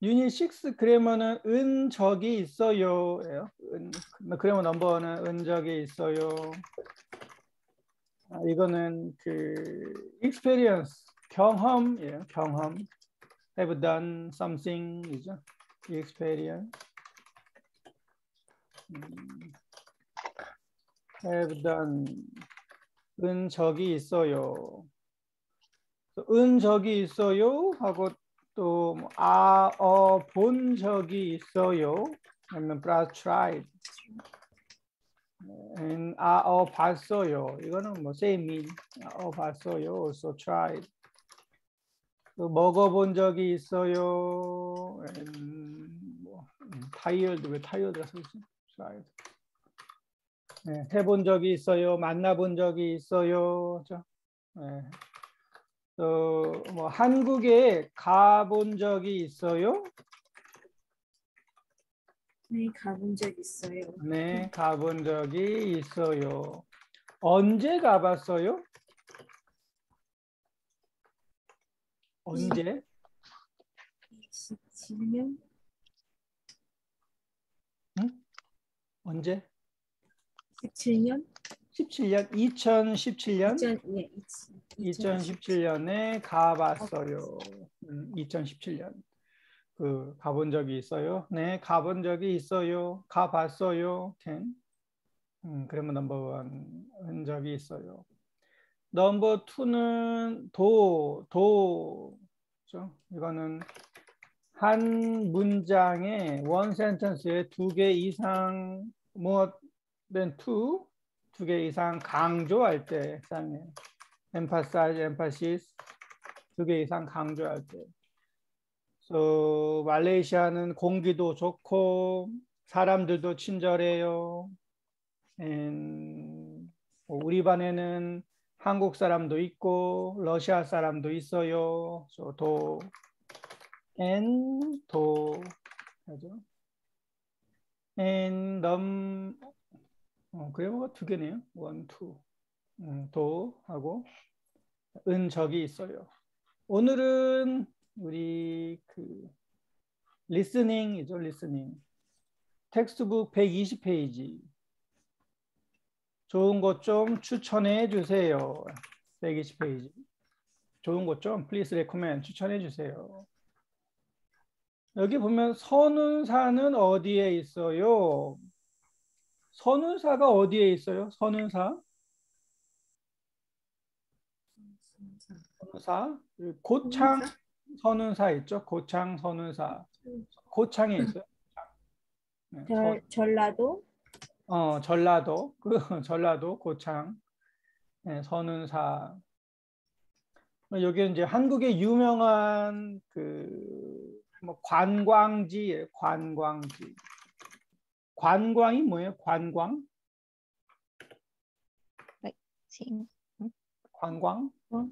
유닛 6 그래머는 은 적이 있어요. 은, 그래머 넘버는 은 적이 있어요. 아, 이거는 그 experience 경험이에요. 경험. have done something이죠. experience. 음, have done 은 적이 있어요. 은 적이 있어요 하고 또 아, 어, 본 적이 있어요. 아니면 plus tried. 음, 아, 어, 봤어요. 이거는 뭐 same. 아, 어, 봤어요. also tried. 또 먹어본 적이 있어요. 음, 뭐, tired 왜 tired가 써있지? tried. 네, 해본 적이 있어요. 만나본 적이 있어요. 그렇죠? 네. 또뭐 한국에 가본 적이 있어요? 네, 가본 적 있어요. 네, 가본 적이 있어요. 언제 가봤어요? 언제? 27년? 언제? 17년? 17년, 2017년? 2000, 네, 2017 년에 가봤어요. 음, 2017년. 그 가본 적이 있어요? 네, 가본 적이 있어요. 가봤어요. can. 음, 그러면 넘버 원은 적이 있어요. 넘버 투는 도, 도. 죠 이거는 한 문장에 원 센텐스에 두 개 이상 more than two 두 개 이상 강조할 때 사용해요. emphasize, emphasis 두 개 이상 강조할 때. So, 말레이시아는 공기도 좋고 사람들도 친절해요. And 우리 반에는 한국 사람도 있고 러시아 사람도 있어요. So, 도 and 도 하죠. and 넘 어, grammar가 두 개네요. one, two. 음, 도 하고 은 적이 있어요. 오늘은 우리 그 listening이죠, listening. textbook 120페이지. 좋은 것 좀 추천해 주세요. 120페이지. 좋은 것 좀 please recommend 추천해 주세요. 여기 보면 선운사는 어디에 있어요? 선운사가 어디에 있어요? 선운사? 선운사. 고창 선운사 있죠? 고창 선운사. 고창에 있어요. 네, 절, 전라도? 어, 전라도. 그 전라도 고창. 네, 선운사. 여기 이제 한국의 유명한 그 뭐 관광지예요. 관광지. 관광이 뭐예요? 관광? 관광? 어?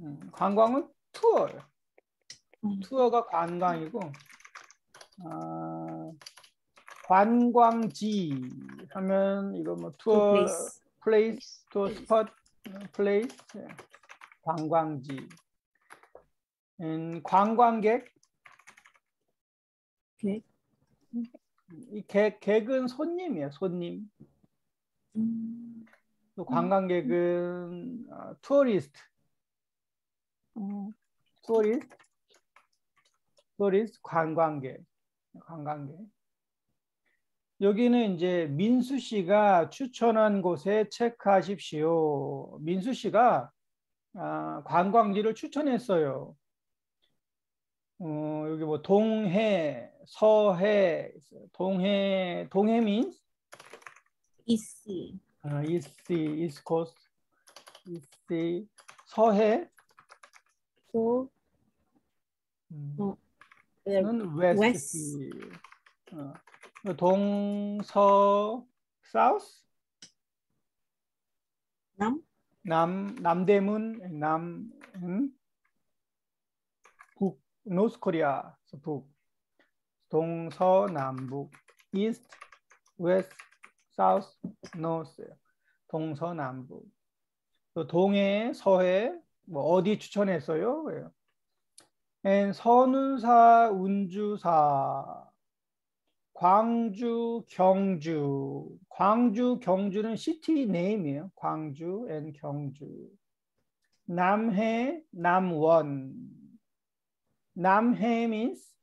음, 관광은 tour예요. 음. tour가 관광이고 아, 관광지 하면 이거 뭐 tour place. place, tour spot place 예. 관광지 음, 관광객 객? 이 객, 객은 손님이에요 손님. 음, 또 관광객은 어, tourist. 어, tourist. tourist 관광객 관광객. 여기는 이제 민수 씨가 추천한 곳에 체크하십시오. 민수 씨가 아, 관광지를 추천했어요. 어, 여기 뭐 동해, 서해, 동해, 동해 means 이씨. 아, east, east coast, east, 서해, 또 음, 어, 네, 는 west, west. sea. 어, 동서, south, 남? 남 남대문 남 음? 북 North Korea 북 동서남북 east west south north 동서남북 또 동해 서해 뭐 어디 추천했어요? and 선운사, 운주사, 광주, 경주. 광주, 경주는 city name이에요. 광주 and 경주. 남해, 남원. 남해 means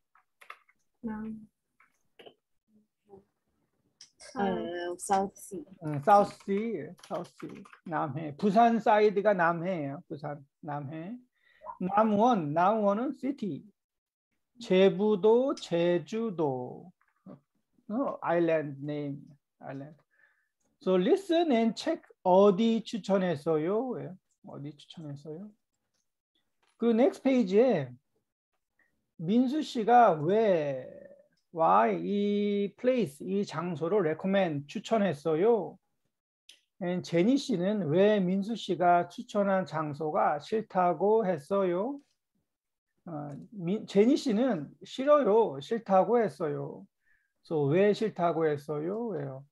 남. 어, South Sea. 음, South Sea, South Sea. 남해. 부산 사이드가 남해예요. 부산, 남해. 남원, 남원은 city. 제부도, 제주도. 어, island name, island. So listen and check 어디 추천했어요? 예, 어디 추천했어요? 그 next page에 민수 씨가 왜 why 이 place 이 장소를 recommend 추천했어요. 제니 씨는 왜 민수 씨가 추천한 장소가 싫다고 했어요. 어, 미- 제니 씨는 싫어요, 싫다고 했어요. So 왜 싫다고 했어요? 왜요?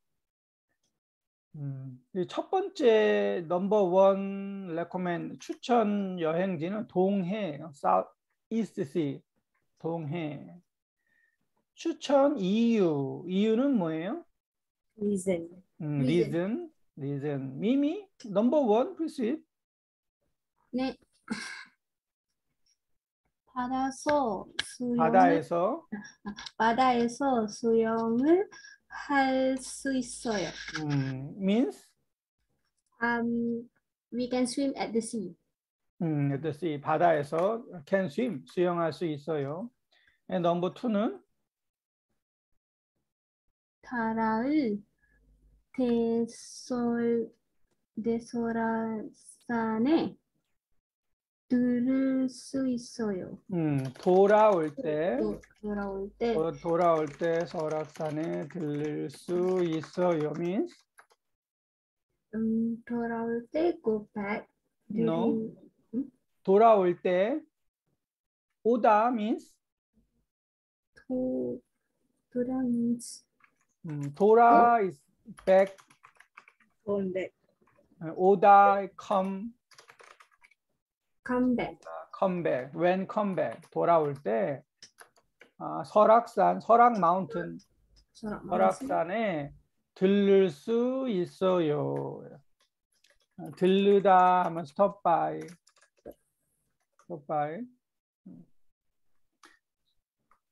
음, 이첫 번째 number one recommend 추천 여행지는 동해예요. South East Sea. 동해. 추천 이유. 이유는 뭐예요? Reason. 음, Reason. reason. 미미 number one proceed. 네. 바다서 수영을 바다에서 바다에서 수영을 할 수 있어요. 음, means Um, we can swim at the sea. 음, the sea. 바다에서 can swim 수영할 수 있어요. And number two는 다라을 대솔 대소라산에 들을 수 있어요. 음, 돌아올 때또 돌아올 때 도- 돌아올 때 설악산에 들릴 수 있어요. means 음, 돌아올 때 go back No. 돌아올 때 오다 means 도 돌아 means 음, 돌아 is back Going back. 오다 come come back. come back when come back 돌아올 때 아, 설악산 설악 마운틴 설악 설악산에 들를 수 있어요. 어, 들르다 하면 stop by. By.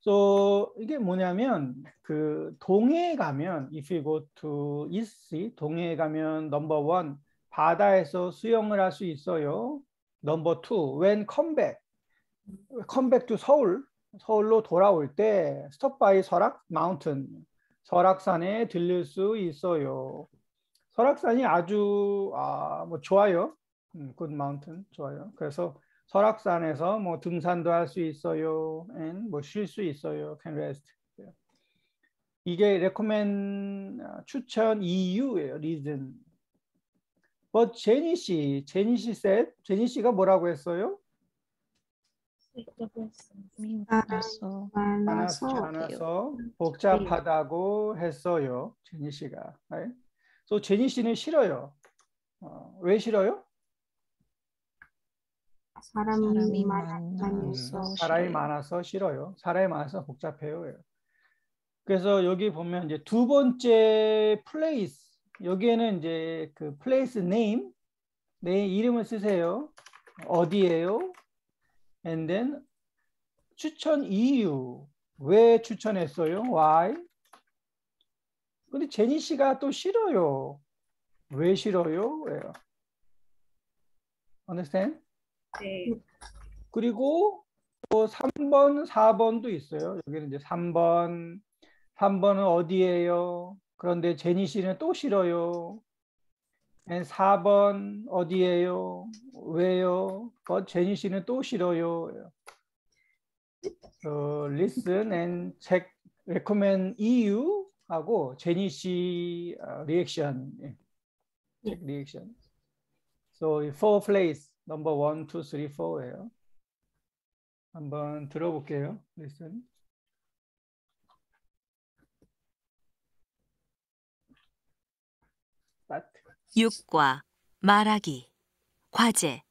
So 이게 뭐냐면 그 동해에 가면 if you go to east sea 동해에 가면 number one 바다에서 수영을 할 수 있어요. number two when come back come back to 서울 서울로 돌아올 때 stop by 설악 마운틴 설악산에 들릴 수 있어요. 설악산이 아주 아, 뭐 좋아요. 음, good mountain 좋아요. 그래서 설악산에서 뭐 등산도 할 수 있어요. and 뭐 쉴 수 있어요. can rest. 이게 recommend 아, 추천 이유예요. reason. But 제니 씨, 제니 씨 said, 제니 씨가 뭐라고 했어요? 많아서 많아서 많아서 복잡하다고 했어요. 제니 씨가. right? So 제니 씨는 싫어요. 어, 왜 싫어요? 사람이 사람이 많- 많아서 음, 싫어요. 사람이 많아서 싫어요. 사람이 많아서 복잡해요. 그래서 여기 보면 이제 두 번째 place 여기에는 이제 그 place name 내 이름을 쓰세요. 어디예요? And then 추천 이유 왜 추천했어요? Why? 근데 제니 씨가 또 싫어요. 왜 싫어요? 왜요? Understand? 네. 그리고 또 3번, 4번도 있어요. 여기는 이제 3번, 3번은 어디예요? 그런데 제니 씨는 또 싫어요. And 4번 어디예요? 왜요? 어, 제니 씨는 또 싫어요. So listen and check, recommend 이유 하고 제니 씨 어, 리액션, 예. reaction. So four place number one, two, three, four예요. 한번 들어볼게요. listen. 육과 말하기 과제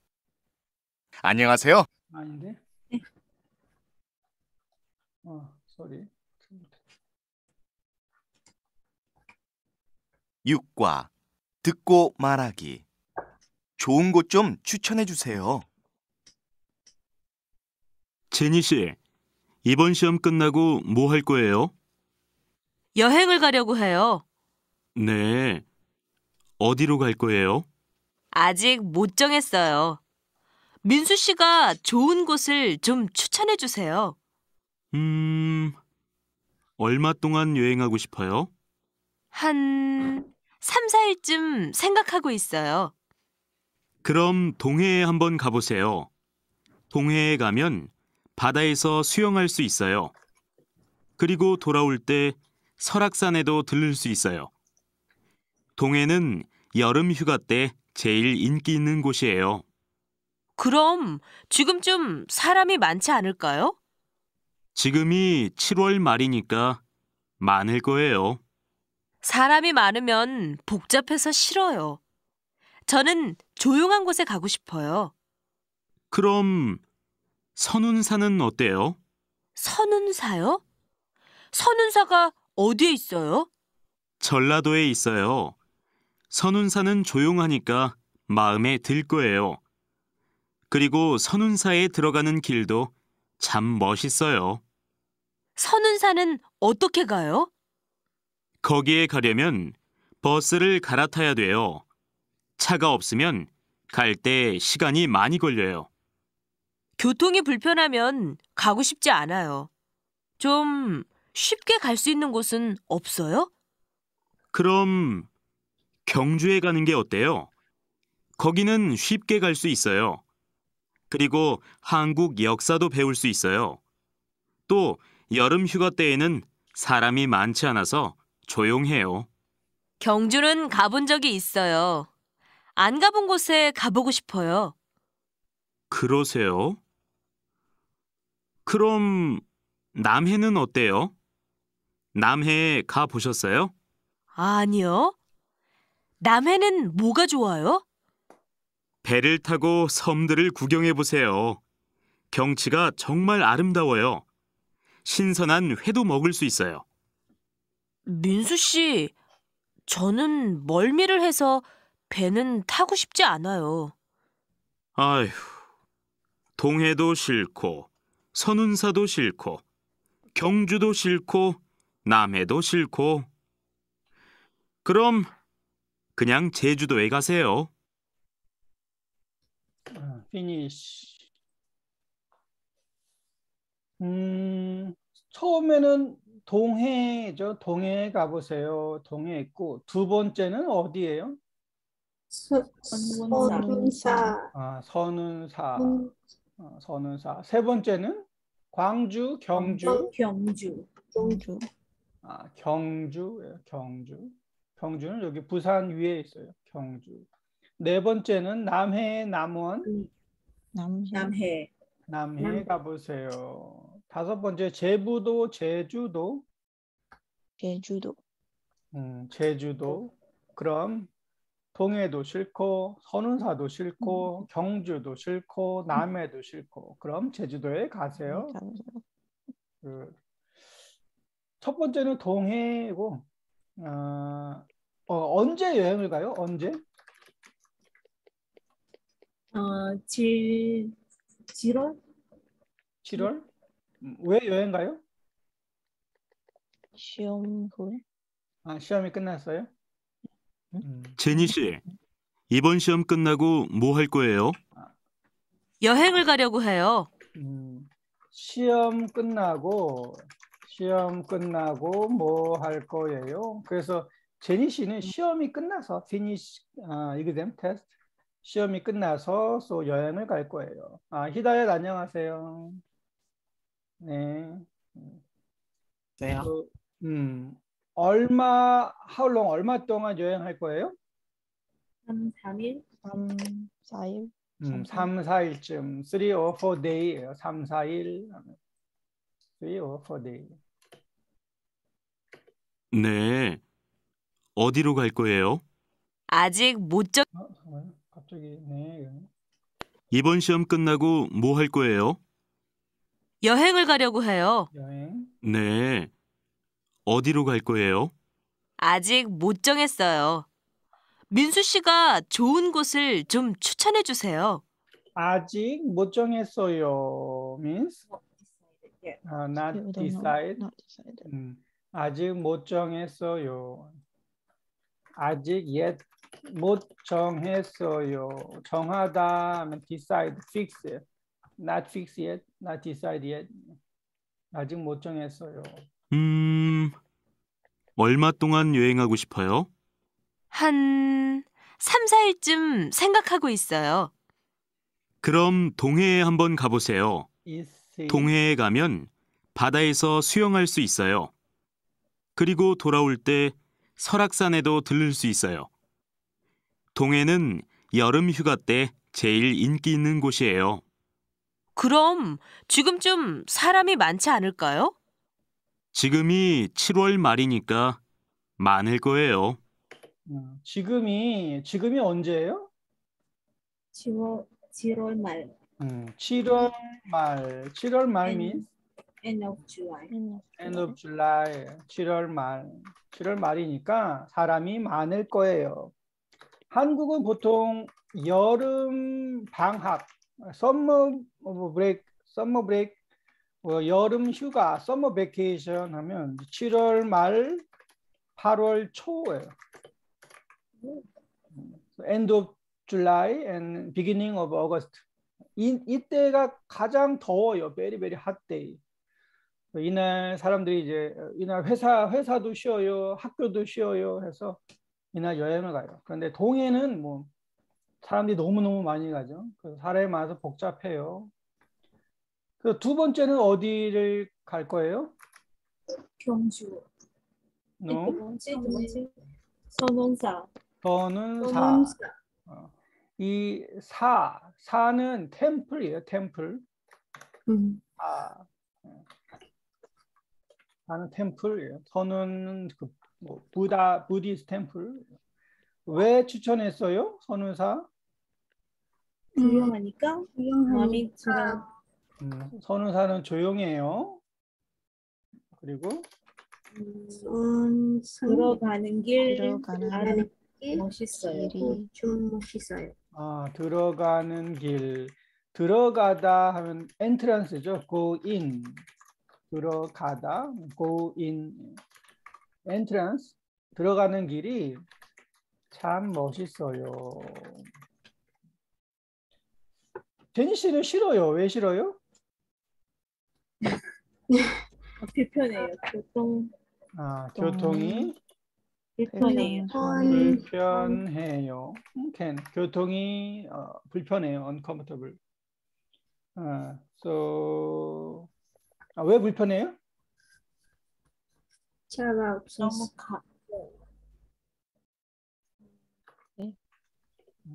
안녕하세요. 아닌데? 소리. 6과 듣고 말하기. 좋은 곳 좀 추천해 주세요. 제니 씨, 이번 시험 끝나고 뭐 할 거예요? 여행을 가려고 해요. 네. 어디로 갈 거예요? 아직 못 정했어요. 민수 씨가 좋은 곳을 좀 추천해 주세요. 음, 얼마 동안 여행하고 싶어요? 한 3, 4일쯤 생각하고 있어요. 그럼 동해에 한번 가보세요. 동해에 가면 바다에서 수영할 수 있어요. 그리고 돌아올 때 설악산에도 들를 수 있어요. 동해는 여름 휴가 때 제일 인기 있는 곳이에요. 그럼 지금쯤 사람이 많지 않을까요? 지금이 7월 말이니까 많을 거예요. 사람이 많으면 복잡해서 싫어요. 저는 조용한 곳에 가고 싶어요. 그럼 선운사는 어때요? 선운사요? 선운사가 어디에 있어요? 전라도에 있어요. 선운사는 조용하니까 마음에 들 거예요. 그리고 선운사에 들어가는 길도 참 멋있어요. 선운사는 어떻게 가요? 거기에 가려면 버스를 갈아타야 돼요. 차가 없으면 갈 때 시간이 많이 걸려요. 교통이 불편하면 가고 싶지 않아요. 좀 쉽게 갈 수 있는 곳은 없어요? 그럼 경주에 가는 게 어때요? 거기는 쉽게 갈 수 있어요. 그리고 한국 역사도 배울 수 있어요. 또 여름 휴가 때에는 사람이 많지 않아서 조용해요. 경주는 가본 적이 있어요. 안 가본 곳에 가보고 싶어요. 그러세요? 그럼 남해는 어때요? 남해에 가 보셨어요? 아니요. 남해는 뭐가 좋아요? 배를 타고 섬들을 구경해 보세요. 경치가 정말 아름다워요. 신선한 회도 먹을 수 있어요. 민수 씨, 저는 멀미를 해서 배는 타고 싶지 않아요. 아휴, 동해도 싫고, 선운사도 싫고, 경주도 싫고, 남해도 싫고. 그럼 그냥 제주도에 가세요. 아, finish. 음, 처음에는 동해죠. 동해 가보세요. 동해 있고 두 번째는 어디예요? 서, 선운사. 선운사. 아, 선운사. 음, 어, 선운사. 세 번째는 광주, 경주. 경주. 경주. 아, 경주예요. 경주. 경주는 여기 부산 위에 있어요. 경주. 네 번째는 남해, 남원. 남해. 남해. 남해 남- 가보세요. 다섯 번째 제부도, 제주도. 제주도. 음, 제주도. 그럼 동해도 싫고 선운사도 싫고 경주도 싫고 남해도 싫고 그럼 제주도에 가세요. 가보세요. 그, 첫 번째는 동해고 어, 어, 언제 여행을 가요? 언제? 어, 질, 7월? 7월? 음, 왜 여행 가요? 시험 후에. 아, 시험이 끝났어요? 음, 제니 씨, 이번 시험 끝나고 뭐 할 거예요? 여행을 가려고 해요. 음, 시험 끝나고 시험 끝나고 뭐 할 거예요? 그래서 제니 씨는 시험이 끝나서 finish 아, exam test 시험이 끝나서 또 여행을 갈 거예요. 아, 히다렛 안녕하세요. 네. 네. 그, 음, 얼마 how long 얼마 동안 여행할 거예요? 3, 3일? 3, 4일. 음, 3, 4일쯤 3 or 4 day예요. 3, 4일. 3 or 4 day. 네. 어디로 갈 거예요? 아직 못 정, 어, 잠깐만요. 갑자기 네. 이번 시험 끝나고 뭐 할 거예요? 여행을 가려고 해요. 여행. 네. 어디로 갈 거예요? 아직 못 정했어요. 민수 씨가 좋은 곳을 좀 추천해 주세요. 아직 못 정했어요. means uh, not decide. Not decided. 음, 아직 못 정했어요. 아직 yet 못 정했어요. 정하다 하면 decide, fix. Not fix yet, not decide yet. 아직 못 정했어요. 음, 얼마 동안 여행하고 싶어요? 한 3, 4일쯤 생각하고 있어요. 그럼 동해에 한번 가보세요. 동해에 가면 바다에서 수영할 수 있어요. 그리고 돌아올 때 설악산에도 들를 수 있어요. 동해는 여름 휴가 때 제일 인기 있는 곳이에요. 그럼 지금쯤 사람이 많지 않을까요? 지금이 7월 말이니까 많을 거예요. 음, 지금이 지금이 언제예요? 7월 7월 말 음, 7월 말. 7월 말 end, means end of July. End of July. 7월 말. 7월 말이니까 사람이 많을 거예요. 한국은 보통 여름 방학, summer break, summer break, 어, 여름 휴가, summer vacation 하면 7월 말, 8월 초예요. end of July and beginning of August. 이, 이때가 가장 더워요. very hot day. 이날 사람들이 이제 이날 회사 회사도 쉬어요, 학교도 쉬어요 해서 이날 여행을 가요. 그런데 동해는 뭐 사람들이 너무 너무 많이 가죠. 그래서 사람이 많아서 복잡해요. 그두 번째는 어디를 갈 거예요? 경주. No? 두 번째 두 번째 선원사. 사. 선원사. 어. 이 사, 사는 템플이에요. 템플. 음. 아, 사는 템플이에요. 선은 그 뭐, 부다 부디스 템플. 왜 추천했어요? 선운사? 유용하니까 마음이 들어. 유용하니까 음, 선운사는 조용해요. 그리고 음, 선 들어가는 길 들어가는 길 멋있어요. 길이 좀 멋있어요. 아, 들어가는 길. 들어가다 하면 엔트런스죠. go in. 들어가다 go in. 엔트런스 들어가는 길이 참 멋있어요. 제니 씨는 싫어요. 왜 싫어요? 불편해요. 교통 아, 교통이 불편해요. 음. 불편해요. can 교통이 어, 불편해요. uncomfortable. 아, so 아, 왜 불편해요? 차가 너무 가.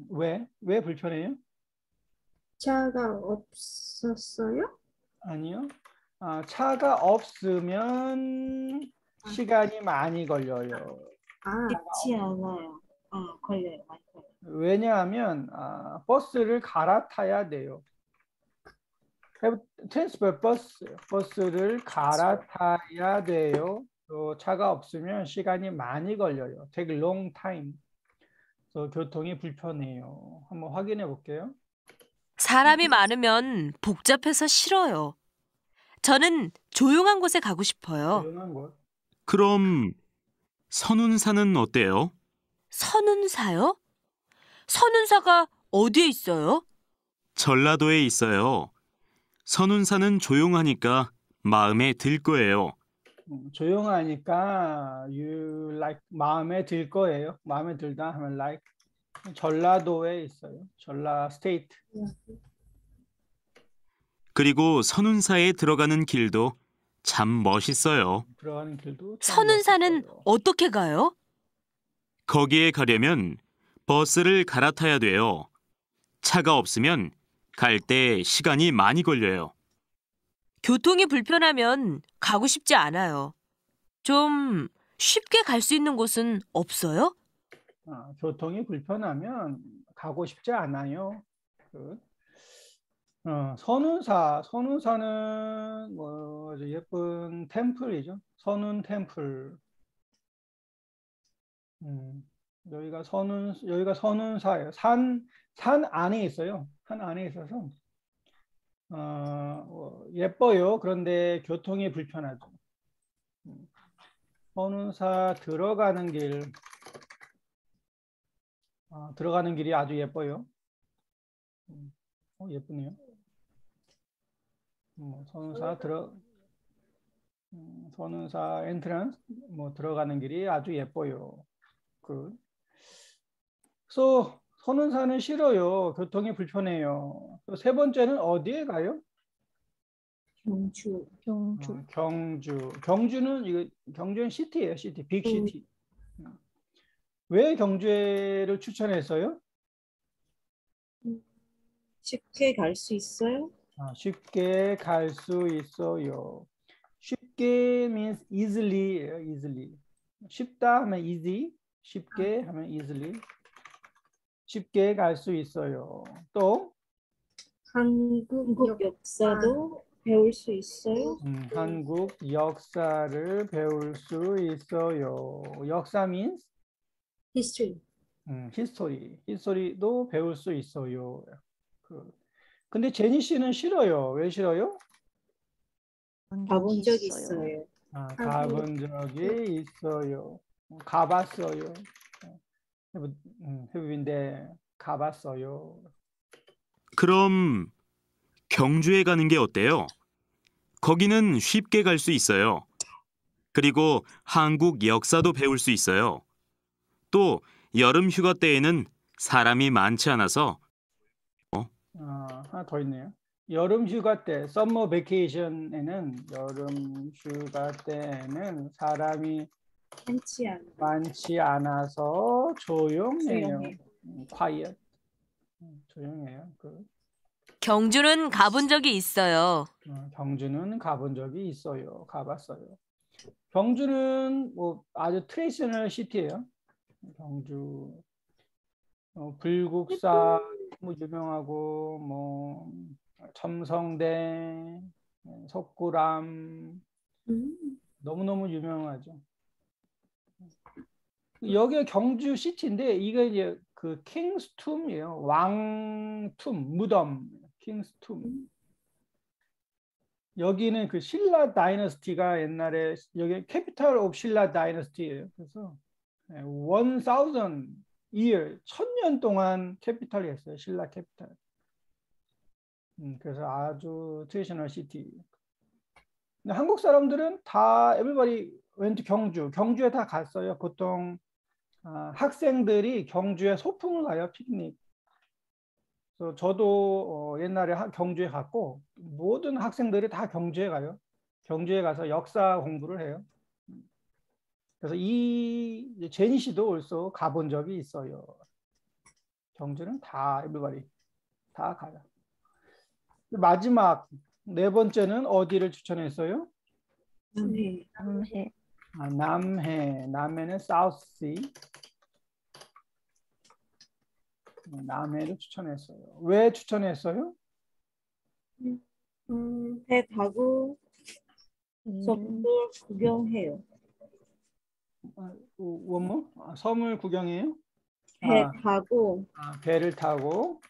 왜? 왜 불편해요? 차가 없었어요? 아니요. 아, 차가 없으면 시간이 많이 걸려요. 아, 쉽지 않아요. 아 걸려요. 많이 걸려요. 왜냐하면 아, 버스를 갈아타야 돼요. transfer bus, 버스를 갈아타야 돼요. 또 차가 없으면 시간이 많이 걸려요. take long time. 그래서 교통이 불편해요. 한번 확인해 볼게요. 사람이 많으면 복잡해서 싫어요. 저는 조용한 곳에 가고 싶어요. 조용한 곳. 그럼 선운사는 어때요? 선운사요? 선운사가 어디에 있어요? 전라도에 있어요. 선운사는 조용하니까 마음에 들 거예요. 음, 조용하니까 you like 마음에 들 거예요. 마음에 들다 하면 like 전라도에 있어요. 전라 state. 그리고 선운사에 들어가는 길도 참 멋있어요. 들어가는 길도 참 선운사는 멋있어요. 어떻게 가요? 거기에 가려면 버스를 갈아타야 돼요. 차가 없으면 갈 때 시간이 많이 걸려요. 교통이 불편하면 가고 싶지 않아요. 좀 쉽게 갈 수 있는 곳은 없어요? 아, 교통이 불편하면 가고 싶지 않아요. 그, 어, 선운사, 선운사는 뭐 예쁜 템플이죠. 선운 템플. 음, 여기가 선운, 여기가 선운사예요. 산, 산 안에 있어요. 산 안에 있어서 어, 어, 예뻐요. 그런데 교통이 불편하죠. 음, 선운사 들어가는 길, 아, 들어가는 길이 아주 예뻐요. 음, 어, 예쁘네요. 뭐 선운사 들어 음, 선운사 엔트런스 뭐 들어가는 길이 아주 예뻐요. 그 so, 선운사는 싫어요. 교통이 불편해요. 또세 번째는 어디에 가요? 경주. 경주. 어, 경주. 경주는 이거 경주는 city예요. city. big 음. city. 왜 경주를 추천했어요? 쉽게 갈 수 있어요? 아, 쉽게 갈 수 있어요. 쉽게 means easily, easily. 쉽다 하면 easy, 쉽게 하면 easily. 쉽게 갈 수 있어요. 또 한국 역사도 배울 수 있어요? 음, 한국 역사를 배울 수 있어요. 역사 means History. 음, history, history도 배울 수 있어요. 그 근데 제니 씨는 싫어요. 왜 싫어요? 가본 적 있어요. 아, 가본 적이 있어요. 어, 가봤어요. 어, 음, 가봤어요. 그럼 경주에 가는 게 어때요? 거기는 쉽게 갈 수 있어요. 그리고 한국 역사도 배울 수 있어요. 또 여름 휴가 때에는 사람이 많지 않아서 아, 하나 더 있네요. 여름 휴가 때, 썸머 베케이션에는 여름 휴가 때는 사람이 많지 않아. 많지 않아서 조용해요. 조용해. 음, quiet. 음, 조용해요. 그 경주는 가본 적이 있어요. 어, 경주는 가본 적이 있어요. 가봤어요. 경주는 뭐 아주 traditional city예요. 경주 어, 불국사 뭐 유명하고 뭐 첨성대, 석굴암 음, 너무너무 유명하죠. 여기가 경주 city인데 이게 이제 그 king's tomb이에요. 왕 tomb, 무덤, king's tomb. 여기는 그 신라 dynasty가 옛날에 여기 capital of 신라 dynasty예요. 그래서 예, 1000 year, 천년 동안 capital이었어요. 신라 capital. 음, 그래서 아주 traditional city. 근데 한국 사람들은 다 everybody went 경주. 경주에 다 갔어요. 보통 아, 학생들이 경주에 소풍을 가요. 피크닉. 그래서 저도 어, 옛날에 하- 경주에 갔고 모든 학생들이 다 경주에 가요. 경주에 가서 역사 공부를 해요. 그래서 이 제니 씨도 벌써 가본 적이 있어요. 경주는 다 everybody 다 가요. 마지막 네 번째는 어디를 추천했어요? 남해. 남해. 아, 남해. 남해는 사우스시. 남해를 추천했어요. 왜 추천했어요? 음, 배 타고 음, 구경해요. 아, 원모? 아, 섬을 구경해요? 배 아. 타고 아, 배를 타고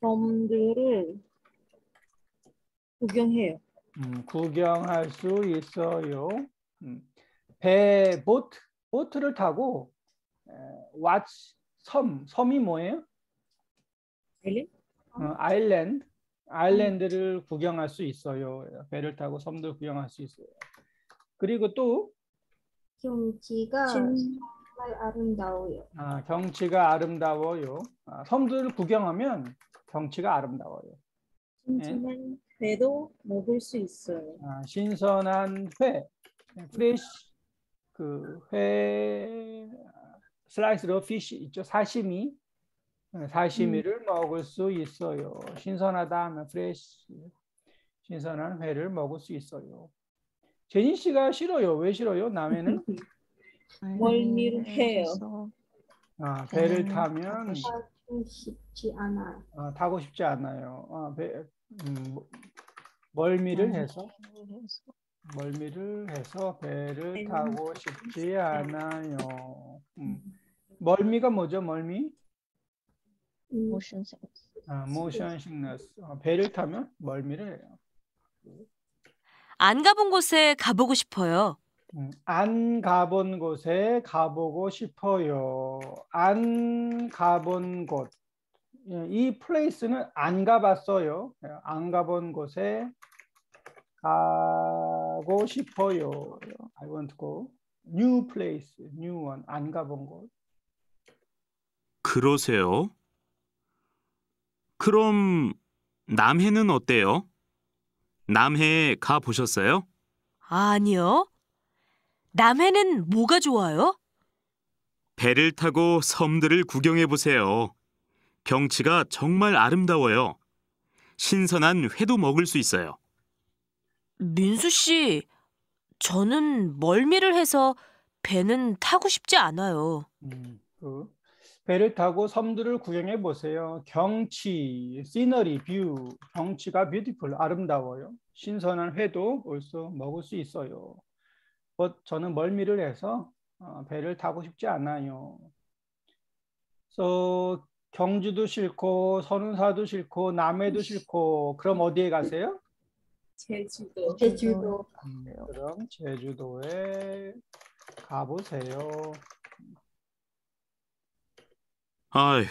섬들을 구경해요. 음, 구경할 수 있어요. 음, 배 보트 보트를 타고 에, 왓섬 섬이 뭐예요? 알리? 어, 아일랜드 아일랜드를 구경할 수 있어요. 배를 타고 섬들 구경할 수 있어요. 그리고 또 경치가 진- 정말 아름다워요. 아, 경치가 아름다워요. 아, 섬들을 구경하면 경치가 아름다워요. 신선한 회도 먹을 수 있어요. 아, 신선한 회, fresh 그 회 sliced raw fish 있죠. 사시미 네, 사시미를 먹을 수 있어요. 신선하다 하면 fresh 신선한 회를 먹을 수 있어요. 제니 씨가 싫어요. 왜 싫어요? 남해는 멀미를 해요. 그래서 아, 배를 음, 타면 가고 싶- 쉽지 않아. 어, 타고 싶지 않아요. 어, 배, 음, 뭐- 멀미를 해서 멀미를 해서 배를 타고 싶지 않아요. 음. 멀미가 뭐죠? 멀미? 음, motion sickness. 아, motion sickness. 어, 배를 타면 멀미를 해요. 안 가본 곳에 가보고 싶어요. 음, 안 가본 곳에 가보고 싶어요. 안 가본 곳. 예, 이 플레이스는 안 가봤어요. 예, 안 가본 곳에 가고 싶어요. I want to go. New place, new one. 안 가본 곳. 그러세요? 그럼 남해는 어때요? 남해에 가 보셨어요? 아니요. 남해는 뭐가 좋아요? 배를 타고 섬들을 구경해 보세요. 경치가 정말 아름다워요. 신선한 회도 먹을 수 있어요. 민수 씨, 저는 멀미를 해서 배는 타고 싶지 않아요. 음, 그 배를 타고 섬들을 구경해 보세요. 경치, scenery, view, 경치가 beautiful, 아름다워요. 신선한 회도 벌써 먹을 수 있어요. 뭐, 저는 멀미를 해서 어, 배를 타고 싶지 않아요. So, 경주도 싫고 선운사도 싫고 남해도 싫고 그럼 어디에 가세요? 제주도. 제주도. 음, 그럼 제주도에 가보세요. 아휴,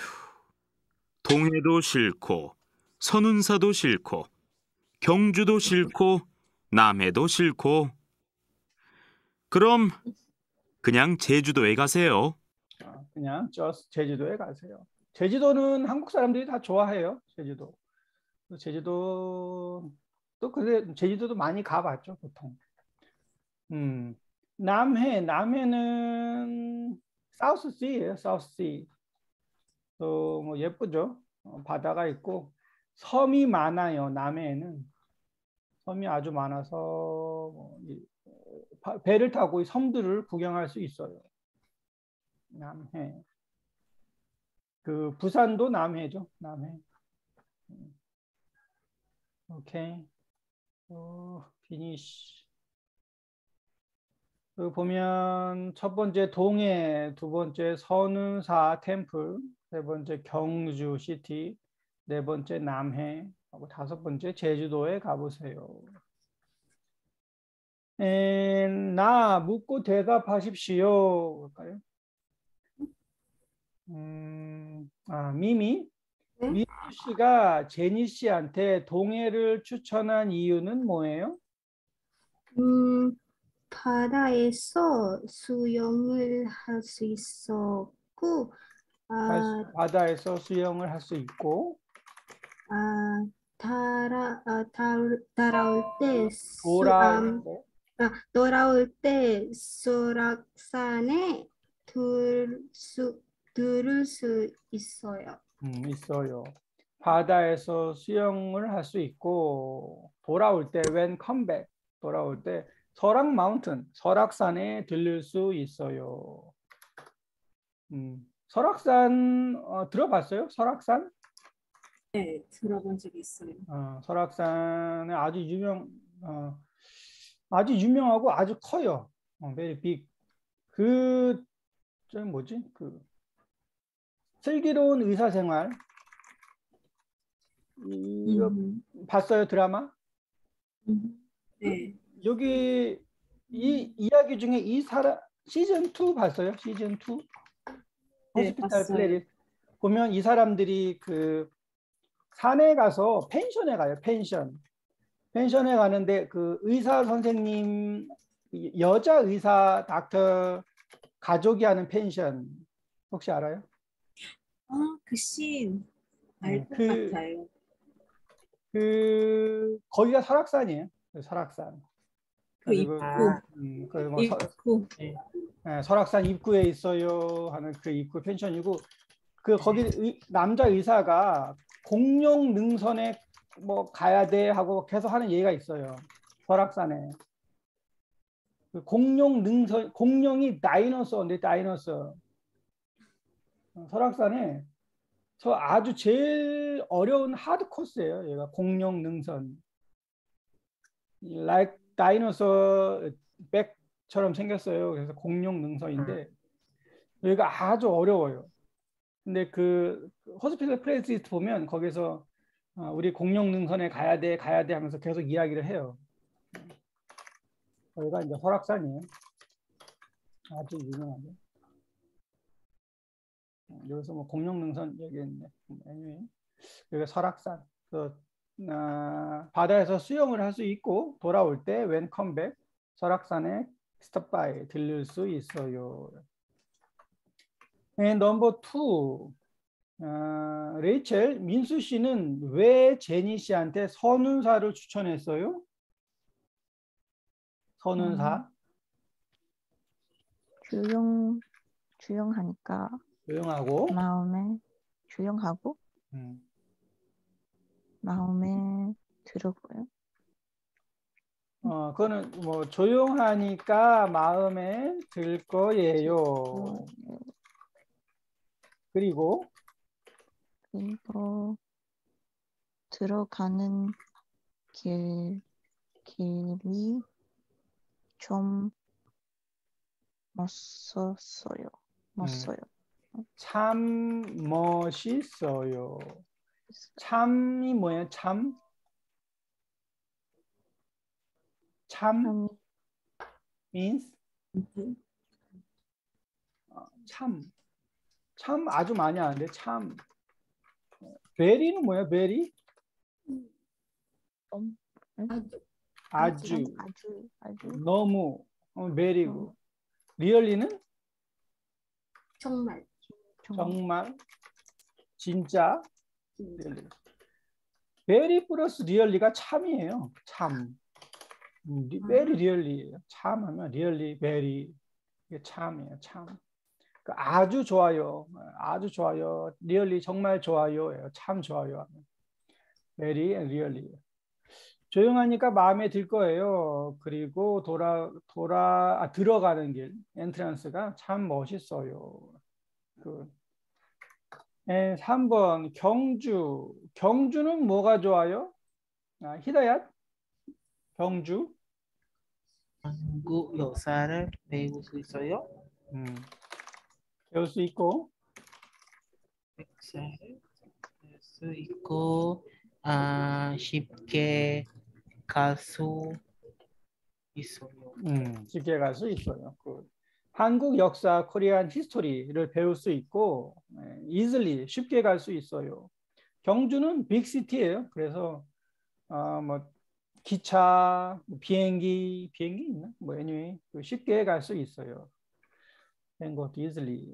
동해도 싫고, 선운사도 싫고, 경주도 싫고, 남해도 싫고. 그럼 그냥 제주도에 가세요. 아, 그냥 just 제주도에 가세요. 제주도는 한국 사람들이 다 좋아해요. 제주도. 제주도 또 근데 제주도도 많이 가봤죠 보통. 음 남해 남해는 사우스 시예요. 사우스 시. 또 뭐 예쁘죠. 어, 바다가 있고 섬이 많아요. 남해에는 섬이 아주 많아서 뭐 배를 타고 이 섬들을 구경할 수 있어요. 남해. 그 부산도 남해죠. 남해. 음. 오케이. 어, finish. 그 보면 첫 번째 동해, 두 번째 선운사 temple, 세 번째 경주 city, 네 번째 남해, 하고 다섯 번째 제주도에 가보세요. 에, 나 묻고 대답하십시오. 볼까요? 음, 아, 미미. 네? 미미 씨가 제니 씨한테 동해를 추천한 이유는 뭐예요? 음, 바다에서 수영을 할 수 있었고, 할 아, 수- 바다에서 수영을 할 수 있고 아, 달아, 아, 달, 달아올 때, 수, 돌아올 음, 때 아, 돌아올 때 소락산에 들 수, 들을 수 있어요. 음, 있어요. 바다에서 수영을 할 수 있고 돌아올 때 when come back 돌아올 때 설악 마운틴 설악산에 들릴 수 있어요. 음, 설악산 어, 들어봤어요? 설악산? 네, 들어본 적이 있어요. 어, 설악산은 아주 유명 어, 아주 유명하고 아주 커요. 어, very big. 그, 저 뭐지? 그 슬기로운 의사생활 이거 음, 봤어요 드라마? 음. 네, 여기 이 이야기 중에 이 사람 시즌 2 봤어요? 시즌 2? 네, 호스피탈. 플레리 보면 이 사람들이 그 산에 가서 펜션에 가요. 펜션. 펜션에 가는데 그 의사 선생님 여자 의사 닥터 가족이 하는 펜션 혹시 알아요? 아, 그 씬. 알 음, 것 그- 같아요. 그 거기가 설악산이에요. 그 설악산. 그 그리고- 입구, 음, 그뭐 서- 입구. 예, 설악산 입구에 있어요 하는 그 입구 펜션이고 그 거기 의- 남자 의사가 공룡 능선에 뭐 가야 돼 하고 계속 하는 얘기가 있어요 설악산에 그 공룡 능선 공룡이 다이너소인데 다이너소 어, 설악산에 저 아주 제일 어려운 하드 코스예요. 얘가 공룡 능선. like 다이너소 백처럼 생겼어요. 그래서 공룡 능선인데 여기가 아주 어려워요. 근데 그 Hospital Playlist 보면 거기서 어, 우리 공룡 능선에 가야 돼, 가야 돼 하면서 계속 이야기를 해요. 여기가 이제 설악산이에요. 아주 유명하게. 어, 여기서 뭐 공룡 능선 얘기했네. anyway, 여기가 설악산. 그 아, 바다에서 수영을 할 수 있고 돌아올 때 when come back 설악산에 stop by 들릴 수 있어요. And number two, 아, 레이첼 민수 씨는 왜 제니 씨한테 선운사를 추천했어요? 선운사 조용 조용하니까 조용하고 마음에 조용하고 음. 마음에 들어고요. 어, 그거는 뭐 조용하니까 마음에 들 거예요. 어, 그리고 그리고 들어가는 길 길이 좀 멋졌어요. 멋져요. 참 멋있어요. 참이 뭐예요? 참? 참참 means 어, 참. 참 아주 많이 하는데 참. 베리는 뭐야? 베리? 좀 아주 아주. 아주 아주 너무. 어, very고. really는 정말 정말 정말 진짜 음, really. very plus really가 참이에요. 참. 음, 리, very really예요. 참 하면 really very 이게 참이에요. 참. 그 아주 좋아요. 아주 좋아요. really 정말 좋아요. 참 좋아요. very really. 조용하니까 마음에 들 거예요. 그리고 돌아 돌아 아, 들어가는 길 엔트런스가 참 멋있어요. 그 네, 3번 경주. 경주는 뭐가 좋아요? 아, 히다얏 경주. 한국 역사를 배울 수 있어요? 음. 배울 수 있고 역사를 배울 수 있고 아 쉽게 갈 수 있어요. 음, 쉽게 갈 수 있어요. 그 한국 역사 코리안 히스토리를 배울 수 있고 예, easily 쉽게 갈 수 있어요. 경주는 빅시티예요. 그래서 어, 뭐 기차, 뭐 비행기, 비행기 있나? 뭐 anyway 그 쉽게 갈 수 있어요. then go easily.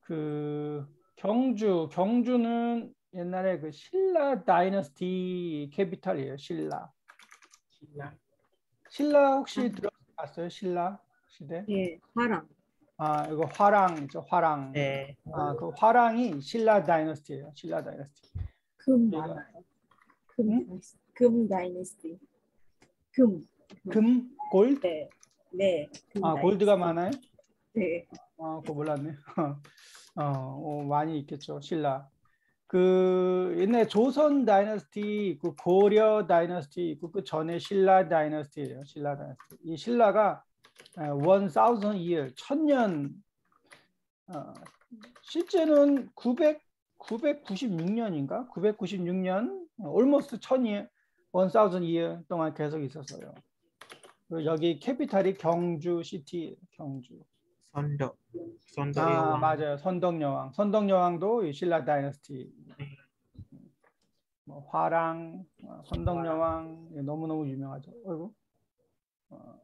그 경주, 경주는 옛날에 그 신라 다이너스티 캐피탈이에요. 신라. 신라 신라 혹시 들어봤어요? 신라 시대? 예, 화랑. 아 이거 화랑 있죠 화랑. 네 아 그 화랑이 신라 다이너스티예요. 신라 다이너스티. 금 많아요. 금, 응? 금 다이너스티. 금. 금, 골드. 네. 네. 금아 골드가 다이너스티. 많아요? 네. 아 그거 몰랐네. 어, 어 많이 있겠죠 신라. 그 옛날 조선 다이너스티, 그 고려 다이너스티 있고 그 전에 신라 다이너스티예요. 신라 다이너스티. 이 신라가 원 thousand year 천년. 어, 실제는 900 996년인가? 996년 almost 천년 one thousand year 동안 계속 있었어요. 그리고 여기 capital이 경주 city 경주. 선덕 선덕 아 여왕. 맞아요. 선덕 여왕. 선덕 여왕도 이 신라 dynasty. 뭐 화랑 어, 선덕 여왕 예, 너무너무 유명하죠. 어이구. 어,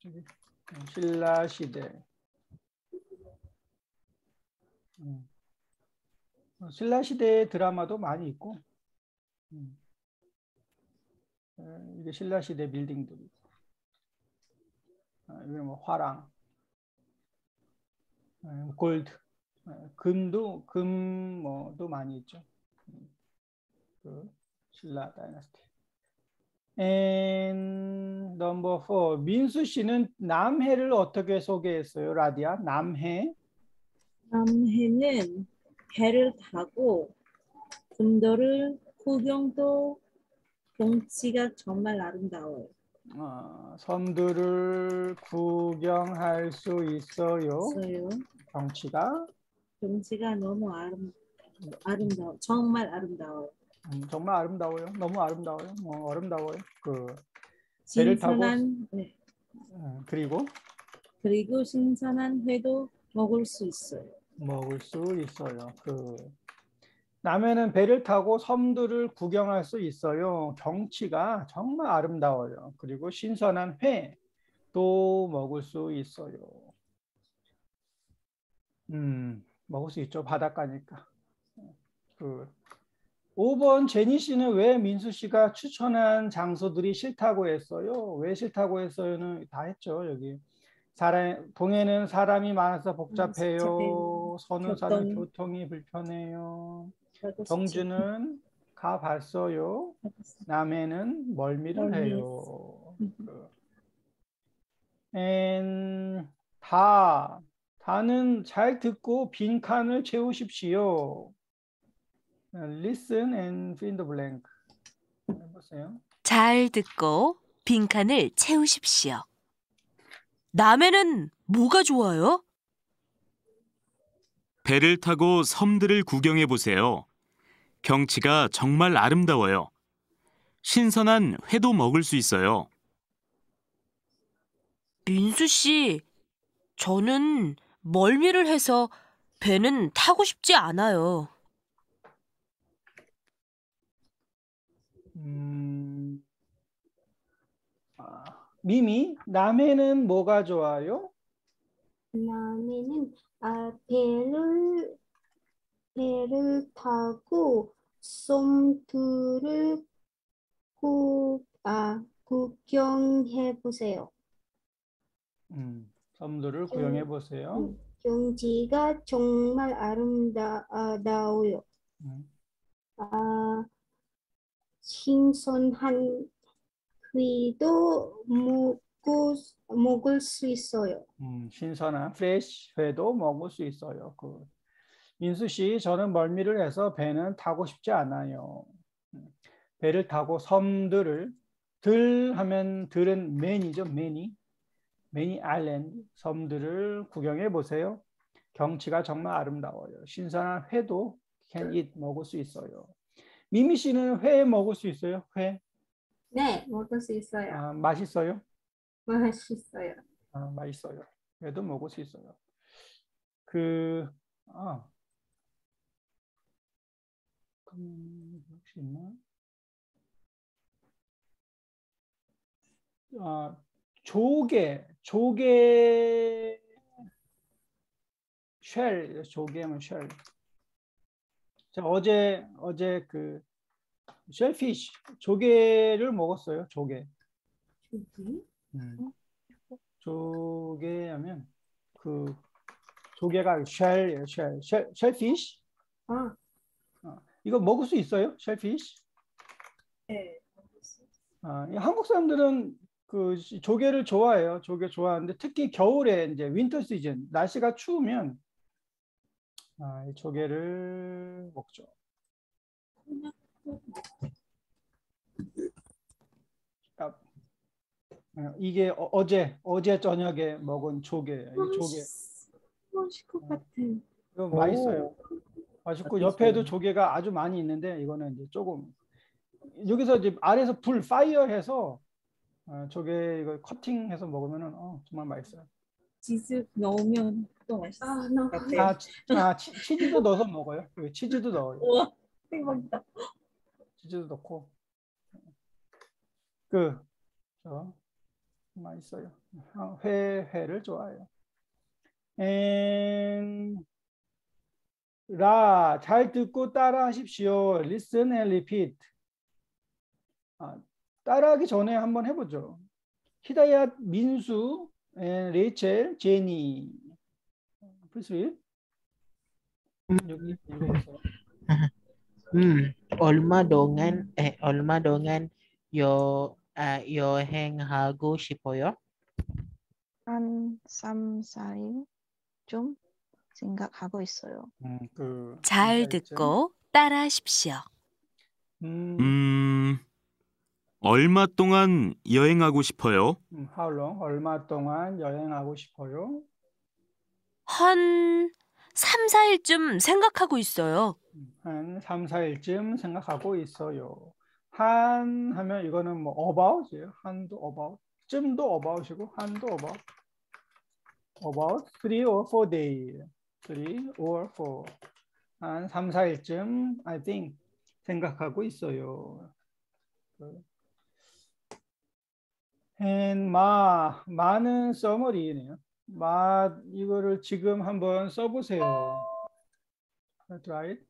저기 음, 신라 시대 음. 어, 신라 시대 드라마도 많이 있고 음. 어, 이게 신라 시대 빌딩들이 아, 이게 뭐 화랑, 어, 골드, 어, 금도 금 뭐도 많이 있죠. 음, 그 신라 다이너스티. And number four, 민수 씨는 남해를 어떻게 소개했어요, 라디아? 남해? 남해는 배를 타고 군도를 구경도 경치가 정말 아름다워요. 어, 섬들을 구경할 수 있어요. 있어요. 경치가 경치가 너무 아름 아름다워. 정말 아름다워요. 음, 정말 아름다워요. 너무 아름다워요. 어, 아름다워요. 그 배를 타고? 신선한 네. 음, 그리고 그리고 신선한 회도 먹을 수 있어요. 먹을 수 있어요. 그 남해는 배를 타고 섬들을 구경할 수 있어요. 경치가 정말 아름다워요. 그리고 신선한 회도 먹을 수 있어요. 음, 먹을 수 있죠. 바닷가니까. 그 5번 제니 씨는 왜 민수 씨가 추천한 장소들이 싫다고 했어요? 왜 싫다고 했어요는 다 했죠. 여기 사람 동해는 사람이 많아서 복잡해요. 복잡해요. 선우사는 교통. 교통이 불편해요. 경주는 가 봤어요. 남해는 멀미를 멀미. 해요. 음. 다 다는 잘 듣고 빈 칸을 채우십시오. Listen and fill the blank. 해보세요. 잘 듣고 빈칸을 채우십시오. 남해는 뭐가 좋아요? 배를 타고 섬들을 구경해 보세요. 경치가 정말 아름다워요. 신선한 회도 먹을 수 있어요. 민수 씨, 저는 멀미를 해서 배는 타고 싶지 않아요. 음, 아, 미미, 남해는 뭐가 좋아요? 남해는 아, 배를 배를 타고 솜들을 구, 아, 구경해 보세요. 음, 섬들을 구경해 보세요. 경치가 정말 아름다워요. 음, 아, 신선한 회도 먹고, 먹을 수 있어요. 음, 신선한 프레시 회도 먹을 수 있어요. 그 민수 씨, 저는 멀미를 해서 배는 타고 싶지 않아요. 음, 배를 타고 섬들을 들 하면 들은 맨이죠, 맨이. 매니 아일랜드 섬들을 구경해 보세요. 경치가 정말 아름다워요. 신선한 회도 can eat 먹을 수 있어요. 미미 씨는 회 먹을 수 있어요? 회 네, 먹을 수 있어요. 아, 맛있어요? 맛있어요. 아, 맛있어요. 회도 먹을 수 있어요. 그 아, 음, 혹시 있나? 아, 조개, 조개, shell, 조개면 shell. 자, 어제 어제 그 shellfish, 조개를 먹었어요. 조개. 음. 조개 하면 그 조개가 shell, shell, shell, shellfish. 아, 이거 먹을 수 있어요? shellfish? 네. 아, 이 한국 사람들은 그 조개를 좋아해요. 조개 좋아하는데 특히 겨울에 이제 winter season 날씨가 추우면 아, 이 조개를 먹죠. 아, 아, 이게 어, 어제 어제 저녁에 먹은 조개예요. 이 조개 맛있을 것 같아. 이거 맛있어요. 맛있고 옆에도 조개가 아주 많이 있는데 이거는 이제 조금 여기서 이제 아래에서 불 fire 해서 어, 조개 이거 cutting해서 먹으면은 어, 정말 맛있어요. 치즈 넣으면 또 맛있어. 아, 너무 같아요. 아, 치, 아 치, 치즈도 넣어서 먹어요. 치즈도 넣어요. 우와, 대박이다. 치즈도 넣고 그 저 맛있어요. 어, 회 회를 좋아해요. And 라, 잘 듣고 따라 하십시오. Listen and repeat. 아, 따라하기 전에 한번 해보죠. 히다야, 민수, and 레이첼, 제니. Please read. Hmm, 얼마 동안 에 얼마 동안 여 아, 여행 하고 싶어요? 한 3, 4일 좀 생각하고 있어요. 음, 그 잘. 듣고 따라하십시오. 음, 음, 얼마 동안 여행하고 싶어요? 음, how long? 얼마 동안 여행하고 싶어요? 한 3, 4일쯤 생각하고 있어요. 한 3, 4일쯤 생각하고 있어요. 한 하면 이거는 뭐 about이에요. 한도 about. 쯤도 about이고 한도 about. about 3 or 4 days. 3 or 4. 한 3, 4일쯤 I think 생각하고 있어요. 그, and 마 마는 summary네요. 마 이거를 지금 한번 써보세요. That's right.